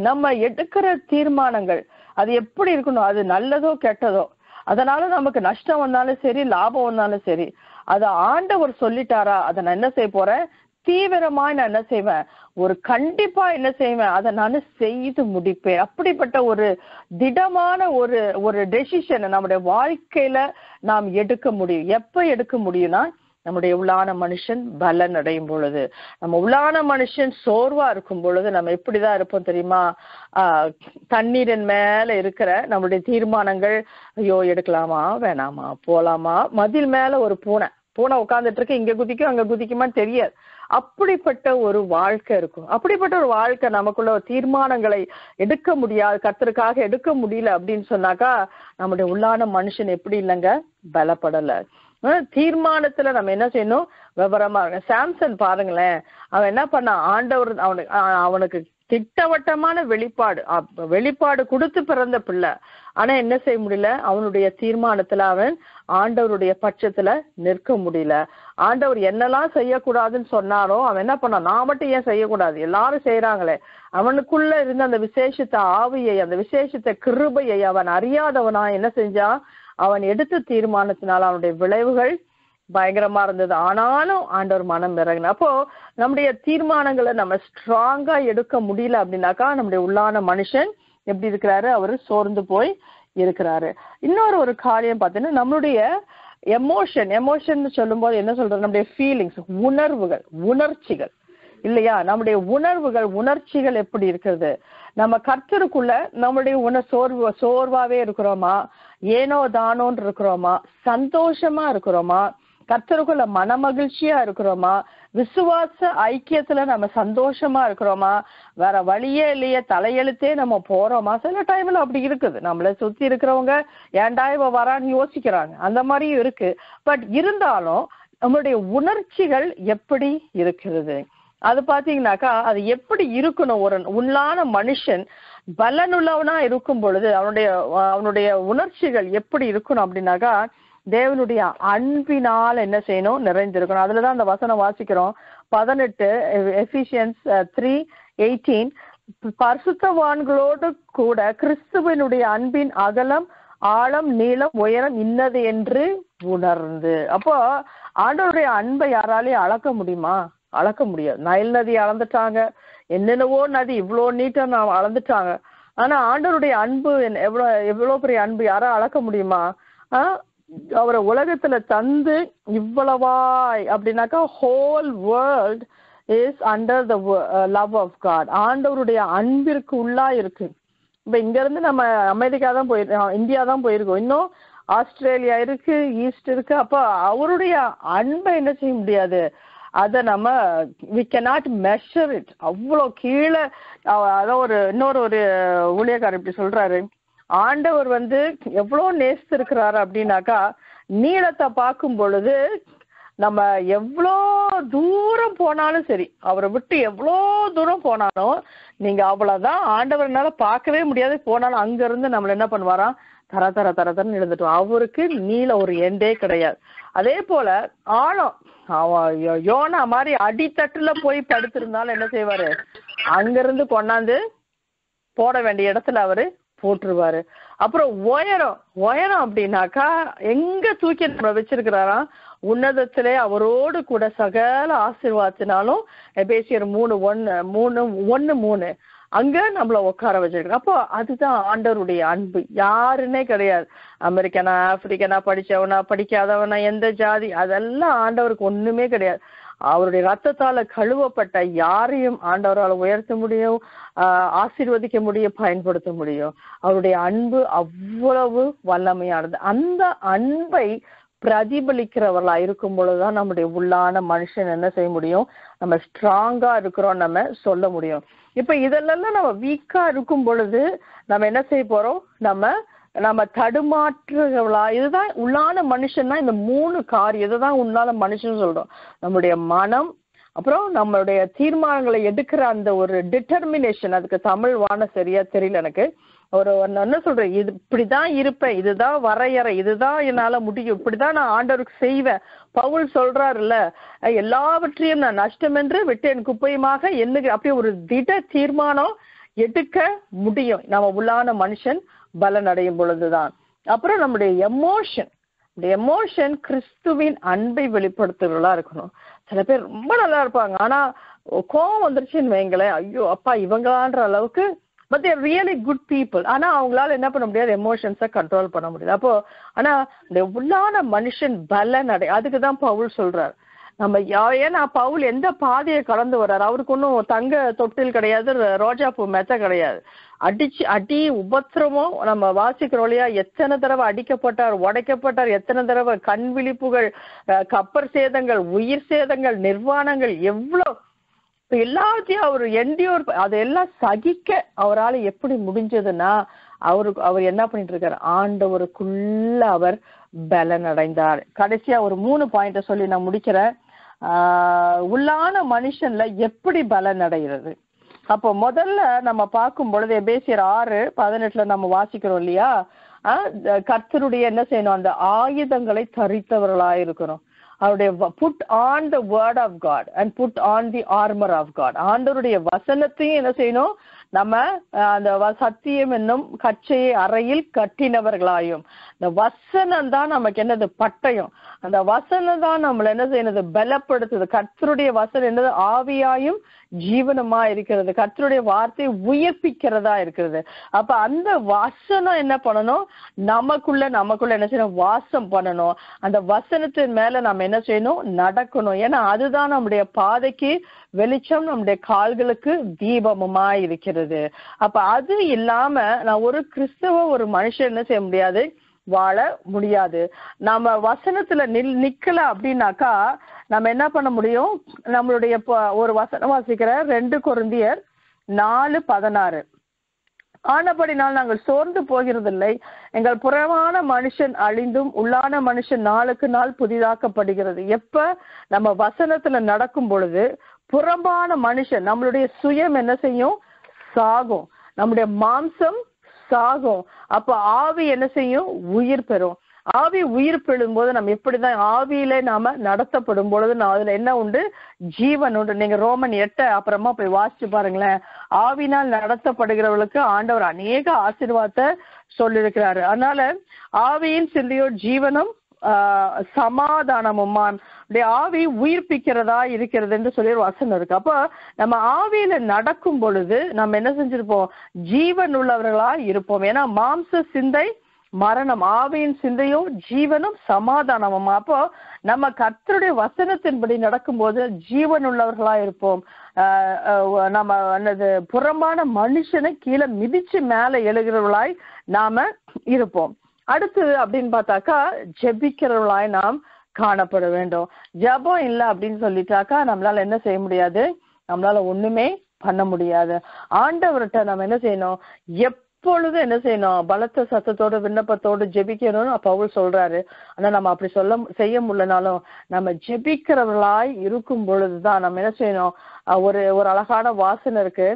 நம்ம எடுக்கிற தீர்மானங்கள் அது எப்படி இருக்கணும்? அது நல்லதோ கெட்டதோ? அதனால நமக்கு நஷ்டம் வந்தாலும் சரி லாபம் வந்தாலும் சரி அதை ஆண்டவர் சொல்லிட்டாரா? அதை நான் என்ன செய்ய போறேன்? தீவிரமா நான் என்ன செய்வேன்? ஒரு கண்டிப்பா என்ன செய்வேன்? அதை நான் செய்து முடிப்பேன். அப்படிப்பட்ட ஒரு திடமான ஒரு ஒரு டெசிஷனை நம்முடைய வாழ்க்கையில நாம் எடுக்க முடியும். எப்ப எடுக்க முடியும்னா நம்முடைய உள்ளான மனுஷன் பலன் அடையும் பொழுது. நம்ம உள்ளான மனுஷன் சோர்வா இருக்கும் பொழுது நம்ம எப்படிதான் இருப்போம் தெரியுமா? ஆஹ் தண்ணீரின் மேல இருக்கிற நம்மளுடைய தீர்மானங்கள் ஐயோ எடுக்கலாமா? வேணாமா? போலாமா? மதில் மேல ஒரு பூனை. பூனை உட்காந்துட்டு இருக்கு. இங்க குதிக்கும் அங்க குதிக்குமான்னு தெரியாது. அப்படிப்பட்ட ஒரு வாழ்க்கை இருக்கும். அப்படிப்பட்ட ஒரு வாழ்க்கை நமக்குள்ள ஒரு தீர்மானங்களை எடுக்க முடியாது கத்தருக்காக எடுக்க முடியல அப்படின்னு சொன்னாக்கா நம்முடைய உள்ளான மனுஷன் எப்படி இல்லைங்க? பலப்படல. தீர்மானத்துல நம்ம என்ன செய்யணும்? விவரமா இருக்கும் சாம்சன் பாருங்களேன். அவன் என்ன பண்ணான்? ஆண்டவர் அவனுக்கு அவனுக்கு திட்டவட்டமான வெளிப்பாடு. வெளிப்பாடு கொடுத்து பிறந்த பிள்ளை. ஆனா என்ன செய்ய முடியல? அவனுடைய தீர்மானத்துல அவன் ஆண்டவருடைய பட்சத்துல நிற்க முடியல. ஆண்டவர் என்னெல்லாம் செய்யக்கூடாதுன்னு சொன்னாரோ அவன் என்ன பண்ணான்? நான் மட்டும் ஏன் செய்யக்கூடாது? எல்லாரும் செய்யறாங்களே அவனுக்குள்ள இருந்த அந்த விசேஷத்த ஆவியை அந்த விசேஷத்த கிருபையை அவன் அறியாதவனா என்ன செஞ்சா அவன் எடுத்த தீர்மானத்தினால் அவனுடைய விளைவுகள் பயங்கரமா இருந்தது. ஆனாலும் ஆண்டவர் மனம் இறங்கின அப்போ நம்முடைய தீர்மானங்களை நம்ம ஸ்ட்ராங்கா எடுக்க முடியல அப்படின்னாக்கா நம்முடைய உள்ளான மனுஷன் எப்படி இருக்கிறாரு? அவரு சோர்ந்து போய் இருக்கிறாரு. இன்னொரு ஒரு காரியம் பார்த்தீங்கன்னா நம்மளுடைய எமோஷன் எமோஷன் சொல்லும்போது என்ன சொல்றது? நம்முடைய ஃபீலிங்ஸ் உணர்வுகள் உணர்ச்சிகள். இல்லையா? நம்முடைய உணர்வுகள் உணர்ச்சிகள் எப்படி இருக்கிறது? நம்ம கர்த்தருக்குள்ள நம்முடைய உண சோர்வு சோர்வாவே இருக்கிறோமா? ஏனோ தானோன்னு இருக்கிறோமா? சந்தோஷமா இருக்கிறோமா? கர்த்தருக்குள்ள மனமகிழ்ச்சியா இருக்கிறோமா? விசுவாச ஐக்கியத்துல நம்ம சந்தோஷமா இருக்கிறோமா? வேற வழியே இல்லையே தலையெழுத்தே நம்ம போறோமா? சில டைம்ல அப்படி இருக்குது. நம்மள சுத்தி இருக்கிறவங்க ஏன்டா இவ வரான்னு யோசிக்கிறாங்க. அந்த மாதிரியும் இருக்கு. பட் இருந்தாலும் நம்மளுடைய உணர்ச்சிகள் எப்படி இருக்கிறது? அது பாத்தீங்கன்னாக்கா அது எப்படி இருக்கணும்? ஒரு உள்ளான மனுஷன் பலனுள்ளவனா இருக்கும் பொழுது அவனுடைய அவனுடைய உணர்ச்சிகள் எப்படி இருக்கணும் அப்படின்னாக்கா தேவனுடைய அன்பினால் என்ன செய்யணும்? நிறைஞ்சிருக்கணும் அதுல தான் அந்த வசனம் வாசிக்கிறோம். பதினெட்டு எஃபிஷியன்ஸ் த்ரீ எயிட்டீன் பரிசுத்தவான்களோடு கூட கிறிஸ்துவனுடைய அன்பின் அகலம் ஆழம் நீளம் உயரம் இன்னது என்று உணர்ந்து. அப்போ ஆண்டவருடைய அன்பை யாராலையும் அளக்க முடியுமா? அளக்க முடியாது. நைல் நதி அளந்துட்டாங்க. என்னென்னவோ நதி இவ்வளோ நீட்டா நான் அளந்துட்டாங்க. ஆனா ஆண்டவருடைய அன்பு என்ன- எவ்வளோ பெரிய அன்பு யாரும் அளக்க முடியுமா? ஆஹ் அவரை உலகத்துல தந்து இவ்வளவாய் அப்படின்னாக்கா whole world is under the love of God ஆண்டவருடைய அன்பிற்கு உள்ளா இருக்கு. இப்ப இங்க இருந்து நம்ம அமெரிக்கா தான் போயிருக்கோம் இந்தியா தான் போயிருக்கோம். இன்னும் ஆஸ்திரேலியா இருக்கு ஈஸ்ட் இருக்கு. அப்ப அவருடைய அன்பை என்ன செய்ய முடியாது? அதை நம்ம வி cannot மெஷர் இட் அவ்வளோ கீழே அதான் ஒரு இன்னொரு ஒரு ஊழியக்காரர் இப்படி சொல்றாரு. ஆண்டவர் வந்து எவ்வளோ நேசித்திருக்கிறார் அப்படின்னாக்கா நீளத்தை பார்க்கும் பொழுது நம்ம எவ்வளோ தூரம் போனாலும் சரி அவரை விட்டு எவ்வளோ தூரம் போனாலும் நீங்க அவ்வளவுதான் ஆண்டவர்னால பார்க்கவே முடியாது. போனாலும் அங்கேருந்து நம்மளை நம்மள என்ன பண்ணுவாராம்? தர தர தர தரன்னு எழுந்துட்டோம் அவருக்கு நீள ஒரு எண்டே கிடையாது. அதே போல ஆழம். அவன் யோ- யோனா மாதிரி அடித்தட்டுல போய் படுத்திருந்தாலும் என்ன செய்வாரு? அங்கிருந்து கொண்டாந்து போட வேண்டிய இடத்துல அவரு போட்டுருவாரு அப்புறம் உயரம் உயரம் அப்படின்னாக்கா எங்க தூக்கி நம்ம வச்சிருக்கிறாராம் உன்னதத்திலே அவரோடு கூட சகல ஆசீர்வாதத்தினாலும் பேசியர் மூணு ஒன்னு மூணு ஒன்னு மூணு. அங்க நம்மள உட்கார வச்சிருக்கிறோம் அப்போ அதுதான் ஆண்டவருடைய அன்பு. யாருன்னே கிடையாது. அமெரிக்கனா ஆப்பிரிக்கனா படிச்சவனா படிக்காதவனா எந்த ஜாதி அதெல்லாம் ஆண்டவருக்கு ஒண்ணுமே கிடையாது. அவருடைய ரத்தத்தால கழுவப்பட்ட யாரையும் ஆண்டவரால் உயர்த்த முடியும் ஆசீர்வதிக்க முடியும் பயன்படுத்த முடியும். அவருடைய அன்பு அவ்வளவு வல்லமையானது. அந்த அன்பை பிரதிபலிக்கிறவர்களா இருக்கும் பொழுதுதான் நம்முடைய உள்ளான மனுஷன் என்ன செய்ய முடியும்? நம்ம ஸ்ட்ராங்கா இருக்கிறோம் நம்ம சொல்ல முடியும். இப்ப இதெல்லாம் நம்ம வீக்கா இருக்கும் பொழுது நம்ம என்ன செய்ய போறோம்? நம்ம நம்ம தடுமாற்றுகளா இதுதான் உள்ளான மனுஷன்னா இந்த மூணு காரியம். இதுதான் உள்ளான மனுஷன் சொல்றோம். நம்முடைய மனம் அப்புறம் நம்மளுடைய தீர்மானங்களை எடுக்கிற அந்த ஒரு டிட்டர்மினேஷன் அதுக்கு தமிழ் வான சரியா தெரியல எனக்கு. ஒரு என்ன சொல்றேன்? இது இப்படிதான் இருப்பேன். இதுதான் வரையறை. இதுதான் என்னால முடியும். இப்படிதான் நான் ஆண்டவருக்கு செய்வேன். பவுல் சொல்றாருல்ல எல்லாவற்றையும் நான் நஷ்டம் என்று விட்டேன். குப்பையுமாக என்னுக்கு அப்படியே ஒரு திட தீர்மானம் எடுக்க முடியும். நம்ம உள்ளான மனுஷன் பலன் அடையும் பொழுதுதான். அப்புறம் நம்முடைய எமோஷன் இந்த எமோஷன் கிறிஸ்துவின் அன்பை வெளிப்படுத்துகிறவர்களா இருக்கணும். சில பேர் ரொம்ப நல்லா இருப்பாங்க. ஆனா கோவம் வந்துருச்சுன்னு வைங்களேன். ஐயோ அப்பா இவங்களான்ற அளவுக்கு but they're really good people ஆனா அவங்களால என்ன பண்ண முடியாது? எமோஷன்ஸை கண்ட்ரோல் பண்ண முடியாது. அப்போ ஆனா இந்த உள்ளான மனுஷன் பலன் அடை அதுக்கு தான் பவுல் சொல்றாரு. நம்ம யா- ஏன்னா பவுல் எந்த பாதையை கடந்து வர்றாரு? அவருக்கு ஒன்றும் தங்க தொட்டில் கிடையாது ர- ரோஜா பூ மெத்த கிடையாது. அடிச்சு அடி உபத்திரமும் நம்ம வாசிக்கிறோம் இல்லையா? எத்தனை தடவை அடிக்கப்பட்டார் உடைக்கப்பட்டார் எத்தனை தடவை கண் விழிப்புகள் கப்பர் சேதங்கள் உயிர் சேதங்கள் நிர்வாணங்கள் எவ்வளோ? இப்போ எல்லாத்தையும் அவர் எண்டியோர் அதெல்லாம் சகிக்க அவரால் எப்படி முடிஞ்சதுன்னா அவருக்கு அவர் என்ன பண்ணிட்டு இருக்காரு? ஆண்டவருக்குள்ள அவர் பலன் அடைந்தார் கடைசியா ஒரு மூணு பாயிண்ட சொல்லி நான் முடிக்கிறேன். உள்ளான மனுஷன்ல எப்படி பலன் அடைகிறது அப்போ முதல்ல நம்ம பார்க்கும் பொழுது எபேசியர் ஆறு பதினெட்டுல நம்ம வாசிக்கிறோம் இல்லையா? கர்த்தருடைய என்ன செய்யணும்? அந்த ஆயுதங்களை தரித்தவர்களா இருக்கணும் அவருடைய put on the word of God and put on the armour of God ஆண்டவருடைய வசனத்தையும் என்ன செய்யணும்? நம்ம அந்த சத்தியம் என்னும் கச்சையை அறையில் கட்டினவர்களாயும் இந்த வசனம் தான் நமக்கு என்னது? பட்டயம். அந்த வசனம் தான் நம்மள என்ன செய்யறது? பலப்படுத்துது. கர்த்தருடைய வசனம் என்னது? ஆவியாயும் ஜீவனமா இருக்கிறது கர்த்தருடைய வார்த்தை உயிர்ப்பிக்கிறதா இருக்கிறது. அப்ப அந்த வசனம் என்ன பண்ணணும்? நமக்குள்ள நமக்குள்ள என்ன செய்யணும்? வாசம் பண்ணணும். அந்த வசனத்தின் மேல நம்ம என்ன செய்யணும்? நடக்கணும். ஏன்னா அதுதான் நம்முடைய பாதைக்கு வெளிச்சம் நம்முடைய கால்களுக்கு தீபமுமா இருக்கிறது. அப்ப அது இல்லாம நான் ஒரு கிறிஸ்தவ ஒரு மனுஷன் என்ன செய்ய முடியாது? வாழ முடியாது. நம்ம வசனத்துல நில் நிக்கல அப்படின்னாக்கா நம்ம என்ன பண்ண முடியும்? நம்மளுடைய ஒரு வசனம் வாசிக்கிற ரெண்டு குருந்தியர் நாலு பதினாறு. ஆனபடினால் நாங்கள் சோர்ந்து போகிறதில்லை. எங்கள் புறமான மனுஷன் அழிந்தும் உள்ளான மனுஷன் நாளுக்கு நாள் புதிதாக்கப்படுகிறது. எப்ப? நம்ம வசனத்துல நடக்கும் பொழுது புறம்பான மனுஷன் நம்மளுடைய சுயம் என்ன செய்யும்? சாகும். நம்முடைய மாம்சம் சாகும். அப்ப ஆவி என்ன செய்யும்? உயிர் பெறும். ஆவி உயிர் பெழும்போது நம்ம எப்படிதான் ஆவியில நாம நடத்தப்படும் பொழுது நான் அதுல என்ன உண்டு? ஜீவன் உண்டு. நீங்க ரோமன் எட்ட அப்புறமா போய் வாசிச்சு பாருங்களேன். ஆவினால் நடத்தப்படுகிறவர்களுக்கு ஆண்டவர் அநேக ஆசீர்வாதத்தை சொல்லியிருக்கிறாரு. அதனால ஆவியின் சிந்தையோ ஜீவனும் சமாதானமுமான் சமாதானமுமா அப்படியே ஆவி உயிர்ப்பிக்கிறதா இருக்கிறது என்று சொல்லி ஒரு வசனம் இருக்கு. அப்போ நம்ம ஆவியில நடக்கும் பொழுது நம்ம என்ன செஞ்சிருப்போம்? ஜீவன் உள்ளவர்களா இருப்போம். ஏன்னா மாம்ச சிந்தை மரணம் ஆவியின் சிந்தையும் ஜீவனும் சமாதானமும். அப்போ நம்ம கர்த்தருடைய வசனத்தின்படி நடக்கும்போது ஜீவன் உள்ளவர்களா இருப்போம் நம்ம என்னது புறமான மனுஷனை கீழே மிதிச்சு மேலே எழுகிறவர்களாய் நாம இருப்போம். அடுத்து அப்படின்னு பார்த்தாக்கா ஜெபிக்கிறவர்களாய் நாம் காணப்பட வேண்டும். ஜெபம் இல்லை அப்படின்னு சொல்லிட்டாக்கா நம்மளால என்ன செய்ய முடியாது? நம்மளால ஒண்ணுமே பண்ண முடியாது. ஆண்டவர்கிட்ட நம்ம என்ன செய்யணும்? எப் இப்பொழுது என்ன செய்யணும்? பலத்த சத்தத்தோட விண்ணப்பத்தோடு ஜெபிக்கணும்னு பவுல் சொல்றாரு. ஆனா நம்ம அப்படி சொல்ல செய்ய முடியலனாலும் நம்ம ஜெபிக்கிறவர்களாய் இருக்கும் பொழுதுதான் நம்ம என்ன செய்யணும்? ஒரு ஒரு அழகான வாசனை இருக்கு.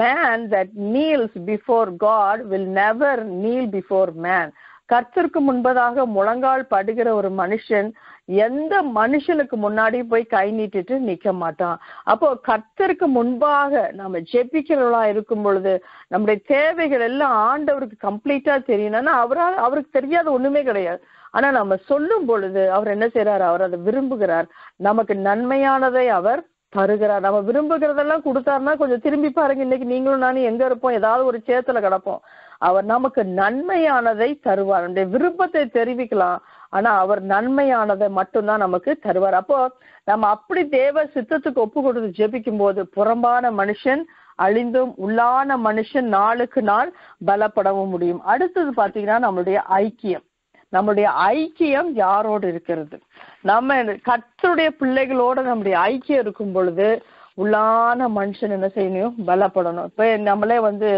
Man that kneels before God will never kneel before man கர்த்தருக்கு முன்பதாக முழங்கால் படுகிற ஒரு மனுஷன் எந்த மனுஷனுக்கு முன்னாடி போய் கை நீட்டிட்டு நிக்க மாட்டான். அப்போ கர்த்தருக்கு முன்பாக நம்ம ஜெபிக்கிறவளா இருக்கும் பொழுது நம்முடைய தேவைகள் எல்லாம் ஆண்டவருக்கு கம்ப்ளீட்டா தெரியணும்னா அவரால் அவருக்கு தெரியாத ஒண்ணுமே கிடையாது. ஆனா நம்ம சொல்லும் பொழுது அவர் என்ன செய்யறாரு அவர் அதை விரும்புகிறார். நமக்கு நன்மையானதை அவர் தருகிறார். நம்ம விரும்புகிறதெல்லாம் கொடுத்தாருன்னா கொஞ்சம் திரும்பி பாருங்க. இன்னைக்கு நீங்களும் நானும் எங்க இருப்போம்? ஏதாவது ஒரு சேத்துல கிடப்போம். அவர் நமக்கு நன்மையானதை தருவார். நம்முடைய விருப்பத்தை தெரிவிக்கலாம். ஆனா அவர் நன்மையானதை மட்டும்தான் நமக்கு தருவார். அப்போ நம்ம அப்படி தேவ சித்தத்துக்கு ஒப்பு கொடுத்து ஜெபிக்கும் போது புறம்பான மனுஷன் அழிந்தும் உள்ளான மனுஷன் நாளுக்கு நாள் பலப்படவும் முடியும். அடுத்தது பாத்தீங்கன்னா நம்மளுடைய ஐக்கியம். நம்முடைய ஐக்கியம் யாரோடு இருக்கிறது? நம்ம கத்தருடைய பிள்ளைகளோட நம்முடைய ஐக்கியம் இருக்கும் பொழுது உள்ளான மனுஷன் என்ன செய்யணும்? பலப்படணும். இப்ப நம்மளே வந்து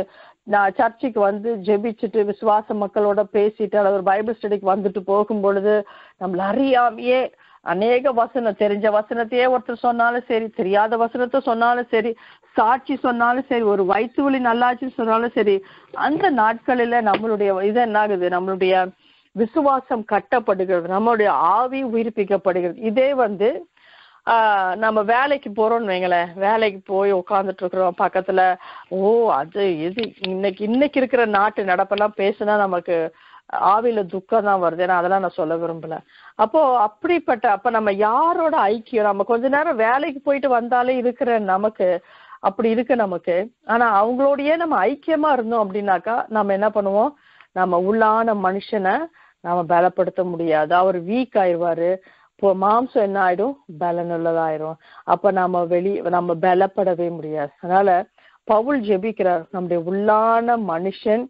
நான் சர்ச்சுக்கு வந்து ஜெபிச்சுட்டு விசுவாச மக்களோட பேசிட்டு அல்லது ஒரு பைபிள் ஸ்டடிக்கு வந்துட்டு போகும் பொழுது நம்மள அறியாமையே அநேக வசனம் தெரிஞ்ச வசனத்தையே ஒருத்தர் சொன்னாலும் சரி தெரியாத வசனத்தை சொன்னாலும் சரி சாட்சி சொன்னாலும் சரி ஒரு வயிற்று வலி நல்லாச்சுன்னு சொன்னாலும் சரி அந்த நாட்களில நம்மளுடைய இது என்ன ஆகுது நம்மளுடைய விசுவாசம் கட்டப்படுகிறது நம்மளுடைய ஆவி உயிர்ப்பிக்கப்படுகிறது. இதே வந்து நம்ம வேலைக்கு போறோம்னு வைங்களேன் வேலைக்கு போய் உட்காந்துட்டு இருக்கிறோம். பக்கத்துல ஓ அது இது இன்னைக்கு இன்னைக்கு இருக்கிற நாட்டு நடப்பெல்லாம் பேசுனா நமக்கு ஆவில துக்கம் தான் வருது. ஏன்னா அதெல்லாம் நான் சொல்ல விரும்பல. அப்போ அப்படிப்பட்ட அப்ப நம்ம யாரோட ஐக்கியம்? நம்ம கொஞ்ச நேரம் வேலைக்கு போயிட்டு வந்தாலே இருக்கிற நமக்கு அப்படி இருக்கு நமக்கு. ஆனா அவங்களோடயே நம்ம ஐக்கியமா இருந்தோம் அப்படின்னாக்கா நம்ம என்ன பண்ணுவோம்? நம்ம உள்ளான மனுஷனை நாம பலப்படுத்த முடியாது. அவர் வீக் ஆயிடுவாரு இப்போ மாம்சம் என்ன ஆயிடும் பலனுள்ளதாயிரும். அப்ப நம்ம வெளி நம்ம பலப்படவே முடியாது. அதனால பவுல் ஜெபிக்கிறார் நம்முடைய உள்ளான மனுஷன்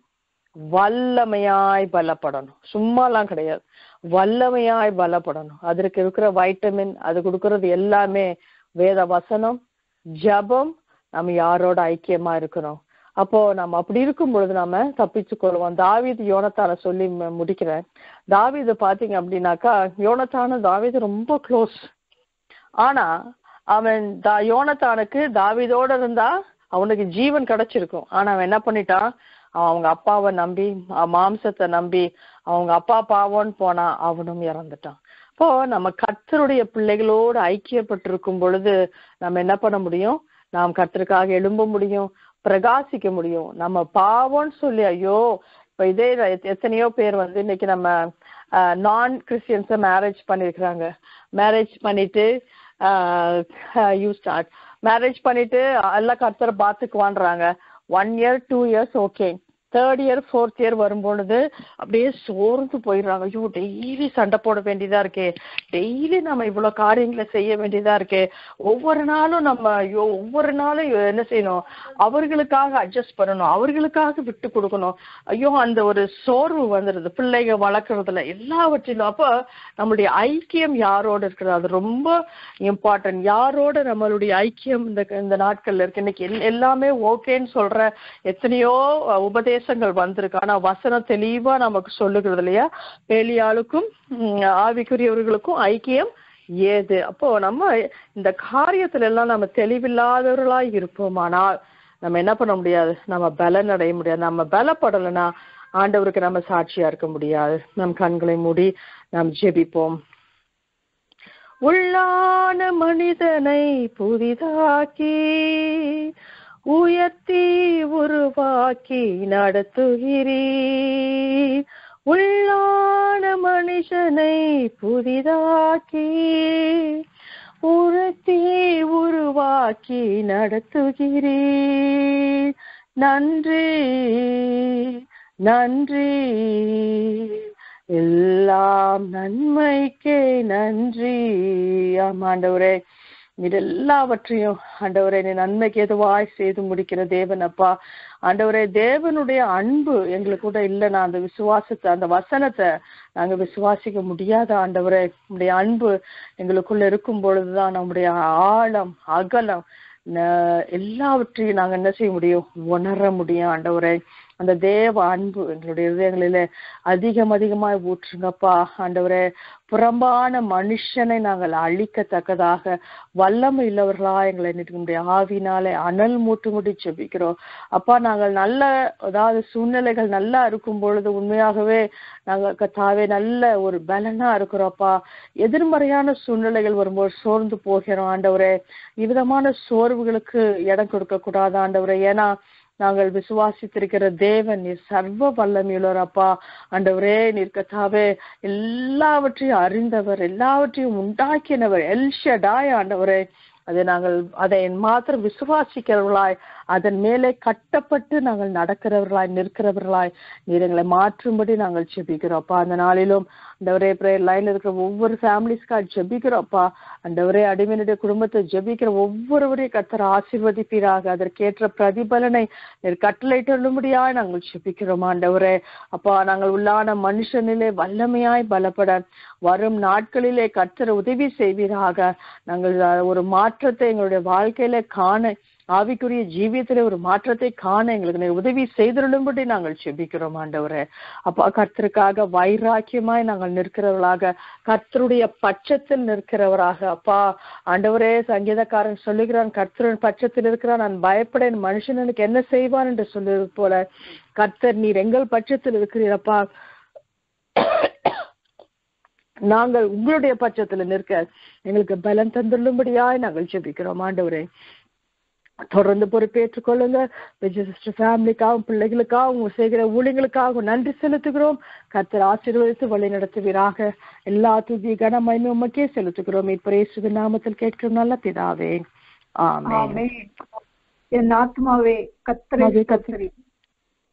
வல்லமையாய் பலப்படணும். சும்மாலாம் கிடையாது. வல்லமையாய் பலப்படணும். அதற்கு இருக்கிற வைட்டமின் அது கொடுக்கறது எல்லாமே வேத வசனம் ஜபம் நம்ம யாரோட ஐக்கியமா இருக்கணும் அப்போ நம்ம அப்படி இருக்கும் பொழுது நாம தப்பிச்சு கொள்வோம். தாவீது யோனத்தான சொல்லி முடிக்கிறேன். தாவீது பாத்தீங்க அப்படின்னாக்கா யோனத்தான தாவீது ரொம்ப க்ளோஸ் ஆனா அவன் தா யோனத்தானுக்கு தாவிதோட இருந்தா அவனுக்கு ஜீவன் கிடைச்சிருக்கும். ஆனா அவன் என்ன பண்ணிட்டான்? அவன் அவங்க அப்பாவை நம்பி மாம்சத்தை நம்பி அவங்க அப்பா பாவோன்னு போனா அவனும் இறந்துட்டான். இப்போ நம்ம கர்த்தருடைய பிள்ளைகளோடு ஐக்கியப்பட்டிருக்கும் பொழுது நம்ம என்ன பண்ண முடியும்? நாம் கர்த்தருக்காக எழும்ப முடியும். பிரகாசிக்க முடியும். நம்ம பாவம்னு சொல்லி ஐயோ இப்ப இதே எத்தனையோ பேர் வந்து இன்னைக்கு நம்ம நான் கிறிஸ்டியன்ஸை மேரேஜ் பண்ணிருக்கிறாங்க. மேரேஜ் பண்ணிட்டு யூ ஸ்டார்ட் மேரேஜ் பண்ணிட்டு எல்லாம் கர்த்தரை பார்த்துக்குவான்றாங்க. One year two years okay third year fourth year வரும்பொழுது அப்படியே சோர்ந்து போயிடுறாங்க. ஐயோ டெய்லி சண்டை போட வேண்டியதா இருக்கே. டெய்லி நம்ம இவ்வளவு காரியங்களை செய்ய வேண்டியதா இருக்கே. ஒவ்வொரு நாளும் நம்ம ஐயோ ஒவ்வொரு நாளும் என்ன செய்யணும்? அவர்களுக்காக அட்ஜஸ்ட் பண்ணணும். அவர்களுக்காக விட்டு கொடுக்கணும். ஐயோ அந்த ஒரு சோர்வு வந்துடுது. பிள்ளைங்க வளர்க்கறதுல எல்லாவற்றிலும். அப்போ நம்மளுடைய ஐக்கியம் யாரோட இருக்கிறது? அது ரொம்ப இம்பார்ட்டன்ட் யாரோட நம்மளுடைய ஐக்கியம் இந்த இந்த நாட்கள்ல இருக்கு? இன்னைக்கு எல்லாமே ஓகேன்னு சொல்ற எத்தனையோ அஹ், உபதேசங்கள் வந்திருக்கு. ஆனா வசனம் தெளிவா நமக்கு சொல்லுகிறது இல்லையா? பேலியாளுக்கும் ஆவிக்குரியவர்களுக்கும் ஐக்கியம் ஏது? அப்போ நம்ம இந்த காரியத்துல எல்லாம் நம்ம தெளிவில்லாதவர்களா இருப்போமானால் நம்ம என்ன பண்ண முடியாது? நம்ம பலன் அடைய முடியாது. நம்ம பலப்படலைன்னா ஆண்டவருக்கு நம்ம சாட்சியா இருக்க முடியாது. நம் கண்களை மூடி நாம் ஜெபிப்போம். உள்ளான மனிதனை புதிதாக்கி உயர்த்தி உருவாக்கி நடத்துகிறீர். உள்ளான மனுஷனை புதிதாக்கி உரத்தி உருவாக்கி நடத்துகிறீர். நன்றி நன்றி. எல்லாம் நன்மைக்கே நன்றி. ஆமாண்டவரே. இது எல்லாவற்றையும் ஆண்டவரே நீ நன்மைக்கு எதுவாய் செய்து முடிக்கிற தேவன் அப்பா. ஆண்டவரே தேவனுடைய அன்பு எங்களுக்கு கூட இல்லைன்னா அந்த விசுவாசத்தை அந்த வசனத்தை நாங்க விசுவாசிக்க முடியாத ஆண்டவரே. உடைய அன்பு எங்களுக்குள்ள இருக்கும் பொழுதுதான் நம்முடைய ஆழம் அகலம் எல்லாவற்றையும் நாங்க என்ன செய்ய முடியும்? உணர முடியும் ஆண்டவரே. அந்த தேவ அன்பு எங்களுடைய இதயங்களில அதிகம் அதிகமாய் ஊற்றுங்கப்பா. ஆண்டவரே புறம்பான மனுஷனை நாங்கள் அழிக்கத்தக்கதாக வல்லமை உள்ளவர்களா எங்களை நம்முடைய ஆவினாலே அனல் மூட்டு முடி செபிக்கிறோம் அப்பா நாங்கள் நல்ல அதாவது சூழ்நிலைகள் நல்லா இருக்கும் பொழுது உண்மையாகவே நாங்கள் கத்தாவே நல்ல ஒரு பலனா இருக்கிறோம்ப்பா எதிர்மறையான சூழ்நிலைகள் வரும்போது சோர்ந்து போகிறோம் ஆண்டவரே. இவ்விதமான சோர்வுகளுக்கு இடம் கொடுக்க கூடாது ஆண்டவரே. ஏன்னா நாங்கள் விசுவாசித்திருக்கிற தேவன் நீர் சர்வ வல்லமையுள்ளவர் அப்பா. ஆண்டவரே நீர் கத்தாவே எல்லாவற்றையும் அறிந்தவர் எல்லாவற்றையும் உண்டாக்கினவர் எல்ஷடாய் ஆண்டவரே. அதை நாங்கள் அதை மாத்திரம் விசுவாசிக்கிறவர்களாய் அதன் மேலே கட்டப்பட்டு நாங்கள் நடக்கிறவர்களாய் நிற்கிறவர்களாய் நீர் எங்களை மாற்றும்படி நாங்கள் ஜெபிக்கிறோம்ப்பா அந்த நாளிலும் அண்டவரே ப்ரேயர் லைன்ல இருக்கிற ஒவ்வொரு ஃபேமிலிஸ்க்காக ஜெபிக்கிறோம்ப்பா அண்டவரே அடிமையினுடைய குடும்பத்தை ஜெபிக்கிற ஒவ்வொருவரையும் கத்தர் ஆசிர்வதிப்பீராக. அதற்கேற்ற பிரதிபலனை நீர் கட்டளையிட்டுள்ளபடியாய் நாங்கள் ஜெபிக்கிறோம். ஆண்டவரே அப்பா நாங்கள் உள்ளான மனுஷனிலே வல்லமையாய் பலப்பட வரும் நாட்களிலே கத்தர் உதவி செய்வீராக. நாங்கள் ஒரு மாற்றத்தை எங்களுடைய வாழ்க்கையில காண ஆவிக்குரிய ஜீவியத்திலே ஒரு மாற்றத்தை காண எங்களுக்கு உதவி செய்திருளும்படி நாங்கள் செபிக்கிறோம் ஆண்டவரே. அப்பா கர்த்தருக்காக வைராக்கியமாய் நாங்கள் நிற்கிறவர்களாக கர்த்தருடைய பட்சத்தில் நிற்கிறவராக அப்பா. ஆண்டவரே சங்கீதக்காரன் சொல்லுகிறான் கர்த்தரின் பட்சத்தில் இருக்கிறான் நான் பயப்படேன் மனுஷன் எனக்கு என்ன செய்வான் என்று சொல்லுவது போல கர்த்தர் நீர் எங்கள் பட்சத்தில் இருக்கிறீரப்பா நாங்கள் உங்களுடைய பட்சத்துல நிற்க எங்களுக்கு பலன் தந்துள்ளும்படியாய் நாங்கள் ஜெபிக்கிறோம் ஆண்டவரே. தொடர்ந்து பொறுப்பேற்றுக் கொள்ளுங்க சிஸ்டர் ஃபேமிலிக்காகவும் பிள்ளைகளுக்காகவும் உங்க செய்கிற ஊழியங்களுக்காகவும் நன்றி செலுத்துகிறோம். கர்த்தர் ஆசீர்வதித்து வழி நடத்துவீராக. எல்லா துதி கனமயமே உமக்கே செலுத்துகிறோம். இப்பரேசுக நாமத்தில் கேட்கிறோம். நல்ல பிதாவே. ஆமென். என் ஆத்மாவே கத்தரை. ஸ்தோத்திரி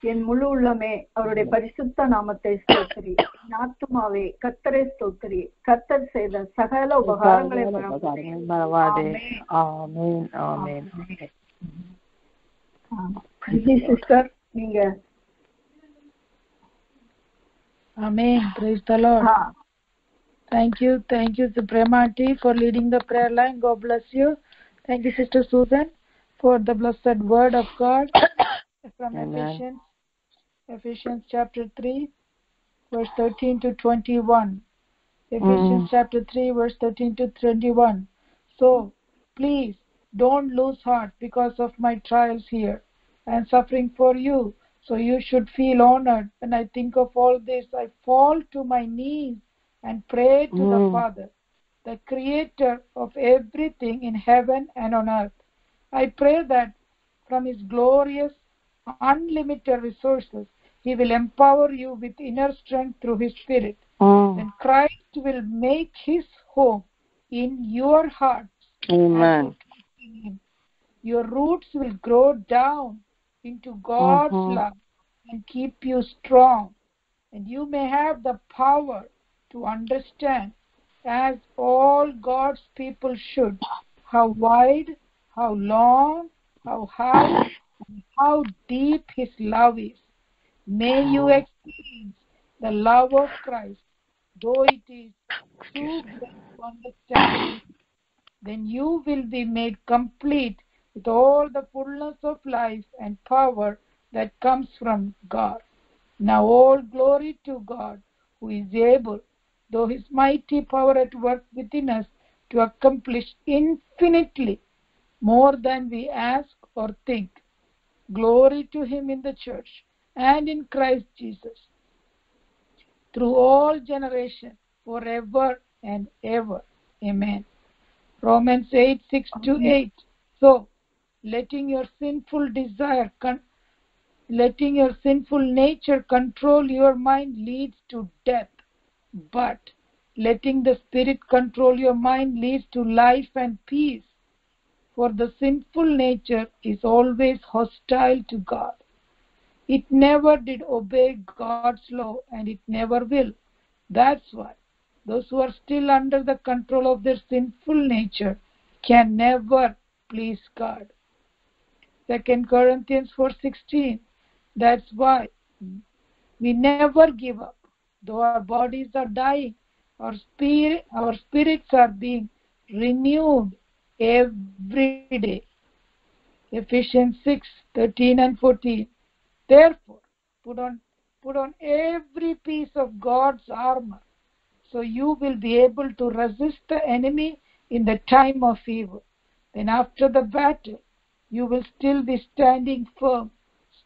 என் முழு உள்ளமே அவருடைய பரிசுத்த நாமத்தை ஸ்தோத்திரி என் ஆத்மாவே கத்தரை ஸ்தோத்திரி கத்தர் செய்த சகல உபகாரங்களை மறவாதே. மறவாதே ஆமென். ஆமென் ஆமென் ஆமா. விஜி சிஸ்டர் நீங்க Amen. Praise the Lord. Ah, Thank you. Thank you, Suprema Aunty, for leading the prayer line. God bless you. Thank you, Sister Susan, for the blessed word of God from Amen. Ephesians, Ephesians chapter 3, verse 13 to 21. Ephesians Mm. chapter 3, verse 13 to 21. So, please don't lose heart because of my trials here. I am suffering for you. So you should feel honored. When I think of all this, I fall to my knees and pray to the Mm. Father, the creator of everything in heaven and on earth. I pray that from his glorious, unlimited resources, he will empower you with inner strength through his spirit. Mm. Then Christ will make his home in your hearts Amen. Your roots will grow down into God's Mhm. love and keep you strong. And you may have the power to understand, as all God's people should, how wide, how long, how high, and how deep His love is. May you experience the love of Christ, though it is too great to understand then you will be made complete with all the fullness of life and power that comes from God. Now all glory to God, who is able, though his mighty power at work within us, to accomplish infinitely more than we ask or think. Glory to Him in the church and in Christ Jesus through all generations, forever and ever. Amen. Romans 8 6 to 8. So, letting your sinful desire, con- letting your sinful nature control your mind leads to death, but letting the Spirit control your mind leads to life and peace. For the sinful nature is always hostile to God. It never did obey God's law and it never will. That's why those who are still under the control of their sinful nature can never please God. Second Corinthians 4:16. That's why we never give up. Though our bodies are dying, our spirit our spirits are being renewed every day. Ephesians 6:13 and 14. Therefore, put on put on every piece of God's armor so you will be able to resist the enemy in the time of evil. Then after the battle, you will still be standing firm.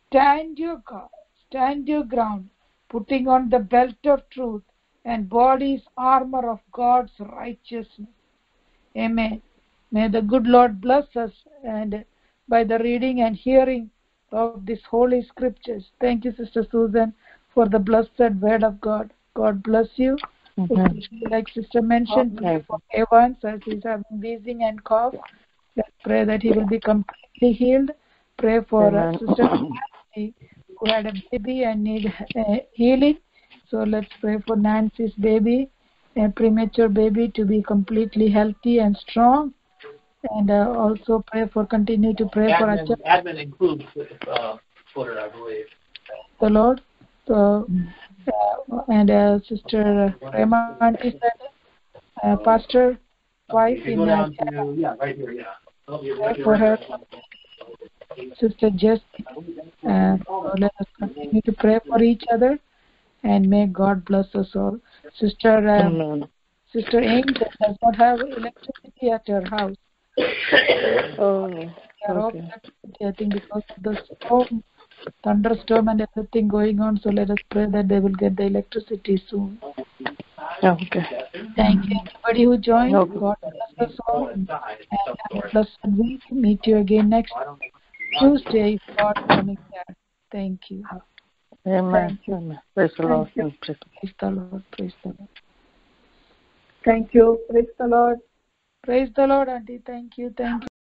Stand your guard, stand your ground, putting on the belt of truth and body's armor of God's righteousness. Amen. May the good Lord bless us and by the reading and hearing of these holy scriptures. Thank you, Sister Susan, for the blessed word of God. God bless you. Amen. Like Sister mentioned, pray for Evans as he's having wheezing and cough. Let's pray that he will be completely healed. Pray for uh, Sister Nancy who had a baby and need uh, healing. So let's pray for Nancy's baby, a premature baby, to be completely healthy and strong. And uh, also pray for continue to pray for Admin, Acha- admin includes uh, footer, I believe. the Lord. So, uh, and uh, Sister Rema auntie said, uh, Pastor wife in go uh, down to, yeah, right here, yeah. Oh, you're- Pray you're for right her. there. Sister Jess. Uh, so let us continue to pray for each other, and may God bless us all. Sister um, Sister Angel does not have electricity at her house. Oh, They are off okay. I think, because of the storm, thunderstorm, and everything going on. So let us pray that they will get the electricity soon. Okay. Thank you, everybody who joined. Okay. God bless us all, and Inside, have a blessed week. Meet you again next Tuesday, if God coming back. Thank you. Amen. Thank you. Praise the Lord. Praise the Lord. Praise the Lord. Thank you. Praise the Lord. Praise the Lord, Auntie. Thank you. Thank you.